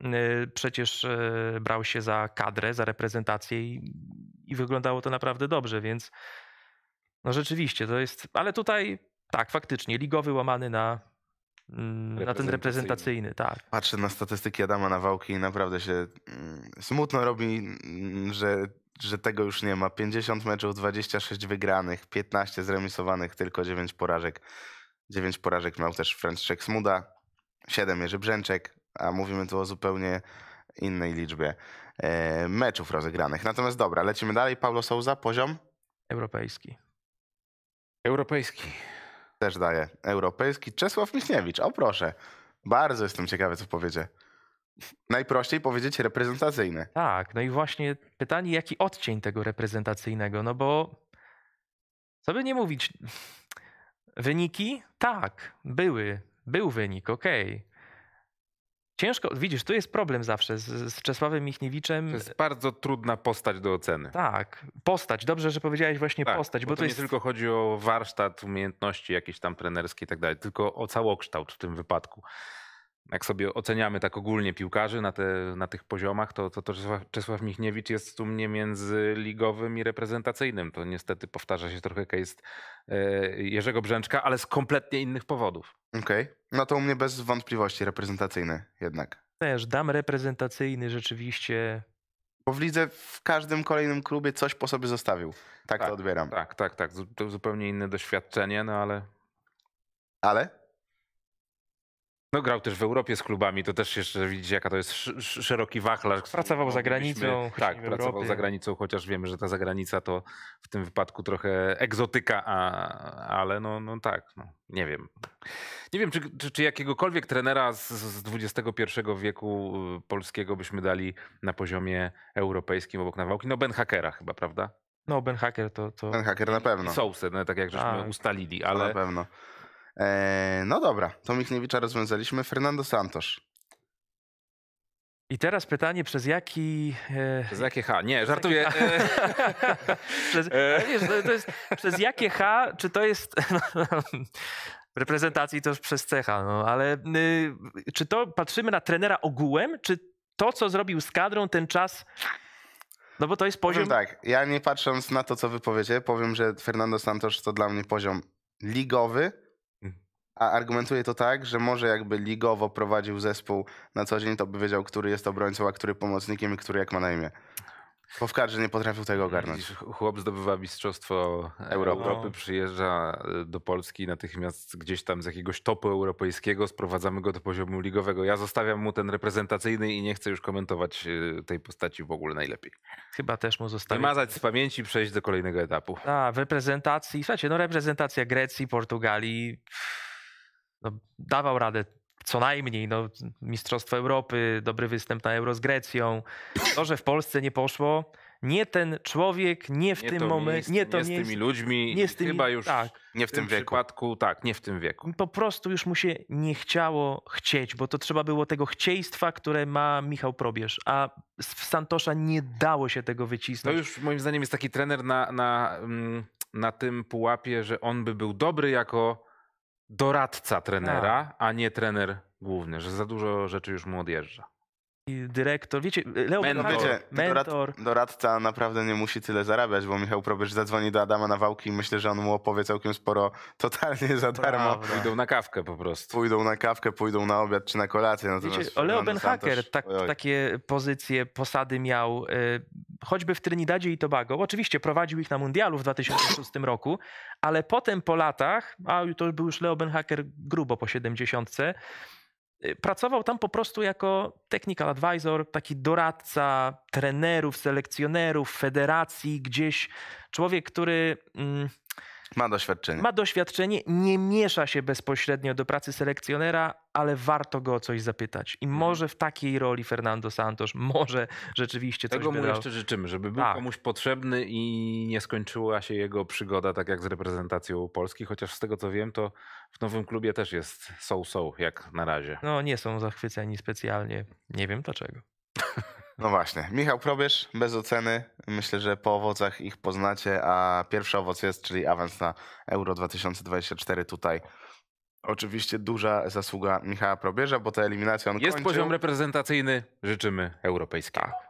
yy, przecież yy, brał się za kadrę, za reprezentację i, i wyglądało to naprawdę dobrze, więc no rzeczywiście to jest, ale tutaj tak, faktycznie, ligowy łamany na, mm, na ten Reprezentacyjny. reprezentacyjny, tak. Patrzę na statystyki Adama Nawałki i naprawdę się mm, smutno robi, mm, że, że tego już nie ma. 50 meczów, 26 wygranych, 15 zremisowanych, tylko 9 porażek. 9 porażek miał też Franciszek Smuda, 7 Jerzy Brzęczek, a mówimy tu o zupełnie innej liczbie e, meczów rozegranych. Natomiast dobra, lecimy dalej. Paulo Souza, poziom Europejski. Europejski. też daje europejski. Czesław Michniewicz, o proszę. Bardzo jestem ciekawy, co powiecie. Najprościej powiedzieć reprezentacyjny. Tak, no i właśnie pytanie, jaki odcień tego reprezentacyjnego, no bo co by nie mówić, wyniki? Tak, były, był wynik, okej. Ciężko, widzisz, tu jest problem zawsze z, z Czesławem Michniewiczem. To jest bardzo trudna postać do oceny. Tak, postać, dobrze, że powiedziałeś właśnie Tak, postać, bo, bo to to jest nie tylko chodzi o warsztat, umiejętności jakieś tam trenerskie i tak dalej, tylko o całokształt w tym wypadku. Jak sobie oceniamy tak ogólnie piłkarzy na, te, na tych poziomach, to, to, to Czesław, Czesław Michniewicz jest u mnie między ligowym i reprezentacyjnym. To niestety powtarza się trochę case e, Jerzego Brzęczka, ale z kompletnie innych powodów. Okej. No to u mnie bez wątpliwości reprezentacyjny jednak. też dam reprezentacyjny rzeczywiście. Bo w lidze w każdym kolejnym klubie coś po sobie zostawił. Tak, Tak, to odbieram. Tak, tak, tak. To zupełnie inne doświadczenie, no ale Ale no, grał też w Europie z klubami, to też jeszcze widzicie, jaka to jest sz- sz- szeroki wachlarz. Pracował za granicą, Tak, pracował Europie. za granicą, chociaż wiemy, że ta zagranica to w tym wypadku trochę egzotyka, a, ale no, no tak, no, nie wiem. Nie wiem, czy, czy, czy jakiegokolwiek trenera z, z XXI wieku y, polskiego byśmy dali na poziomie europejskim obok Nawałki. No Ben Hakera chyba, prawda? No, Ben Hacker to. to... ten haker na pewno. I Sousę, no, tak jak żeśmy Tak. ustalili, To Na ale pewno. E, no dobra, to Michniewicza rozwiązaliśmy. Fernando Santos. I teraz pytanie, przez jaki... E, Przez jakie H? Nie, żartuję. Przez, E. to, to jest, przez jakie H, czy to jest... W reprezentacji to już przez cecha, no, ale y, czy to patrzymy na trenera ogółem, czy to, co zrobił z kadrą, ten czas... No bo to jest poziom... Powiem tak, ja nie patrząc na to, co wy powiecie, powiem, że Fernando Santos to dla mnie poziom ligowy. A argumentuję to tak, że może jakby ligowo prowadził zespół na co dzień, to by wiedział, który jest obrońcą, a który pomocnikiem i który jak ma na imię. Bo w kadrze nie potrafił tego ogarnąć. Chłop zdobywa mistrzostwo Europy. Europy, No. przyjeżdża e, do Polski natychmiast gdzieś tam z jakiegoś topu europejskiego, sprowadzamy go do poziomu ligowego. Ja zostawiam mu ten reprezentacyjny i nie chcę już komentować e, tej postaci w ogóle najlepiej. Chyba też mu zostawił. Wymazać z pamięci, przejść do kolejnego etapu. A, w reprezentacji, słuchajcie, no reprezentacja Grecji, Portugalii, no, dawał radę co najmniej, no, Mistrzostwo Europy, dobry występ na Euro z Grecją. To, że w Polsce nie poszło, nie ten człowiek, nie w nie tym to momencie, nie to nie z tymi ludźmi, nie z tymi, chyba już tak. Nie w w tym, wieku. przypadku, tak, nie w tym wieku. Po prostu już mu się nie chciało chcieć, bo to trzeba było tego chcieństwa, które ma Michał Probierz, a w Santosza nie dało się tego To wycisnąć. już moim zdaniem jest taki trener na, na, mm, na tym pułapie, że on by był dobry jako doradca trenera, Tak. a nie trener główny, że za dużo rzeczy już mu odjeżdża. I Dyrektor, wiecie, Leo Mentor. Wiecie, mentor. dorad, doradca naprawdę nie musi tyle zarabiać, bo Michał Probierz zadzwoni do Adama Nawałki i myślę, że on mu opowie całkiem sporo totalnie za darmo. Prawda. Pójdą na kawkę po prostu. Pójdą na kawkę, pójdą na obiad czy na kolację. Natomiast Wiecie, o Leo Santos, tak, takie pozycje, posady miał y, choćby w Trinidadzie i Tobago. Oczywiście prowadził ich na mundialu w 2006 roku, ale potem po latach, a to był już Leo Benhaker grubo po 70, y, pracował tam po prostu jako technical advisor, taki doradca trenerów, selekcjonerów, federacji, gdzieś człowiek, który... mm, Ma doświadczenie. ma doświadczenie, nie miesza się bezpośrednio do pracy selekcjonera, ale warto go o coś zapytać. I Mhm. może w takiej roli Fernando Santos może rzeczywiście coś Tego mu jeszcze życzymy, żeby był Tak. komuś potrzebny i nie skończyła się jego przygoda tak jak z reprezentacją Polski, chociaż z tego co wiem, to w nowym klubie też jest so-so jak na razie. No nie są zachwyceni specjalnie. Nie wiem dlaczego. No właśnie. Michał Probierz bez oceny. Myślę, że po owocach ich poznacie, a pierwszy owoc jest, czyli awans na Euro 2024 tutaj. Oczywiście duża zasługa Michała Probierza, bo ta eliminacja on Jest kończył. poziom reprezentacyjny, życzymy europejskiego.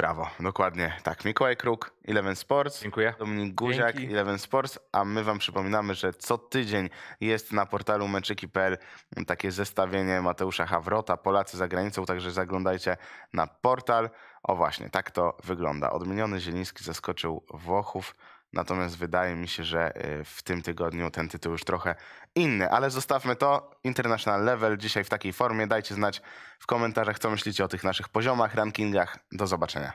Brawo, dokładnie. Tak, Mikołaj Kruk, Eleven Sports. Dziękuję. Dominik Guziak, Dzięki. Eleven Sports, a my wam przypominamy, że co tydzień jest na portalu meczyki.pl takie zestawienie Mateusza Hawrota, Polacy za granicą, także zaglądajcie na portal. O właśnie, tak to wygląda. Odmieniony Zieliński zaskoczył Włochów, natomiast wydaje mi się, że y, w tym tygodniu ten tytuł już trochę inny, ale zostawmy to. International Level dzisiaj w takiej formie. Dajcie znać w komentarzach, co myślicie o tych naszych poziomach, rankingach. Do zobaczenia.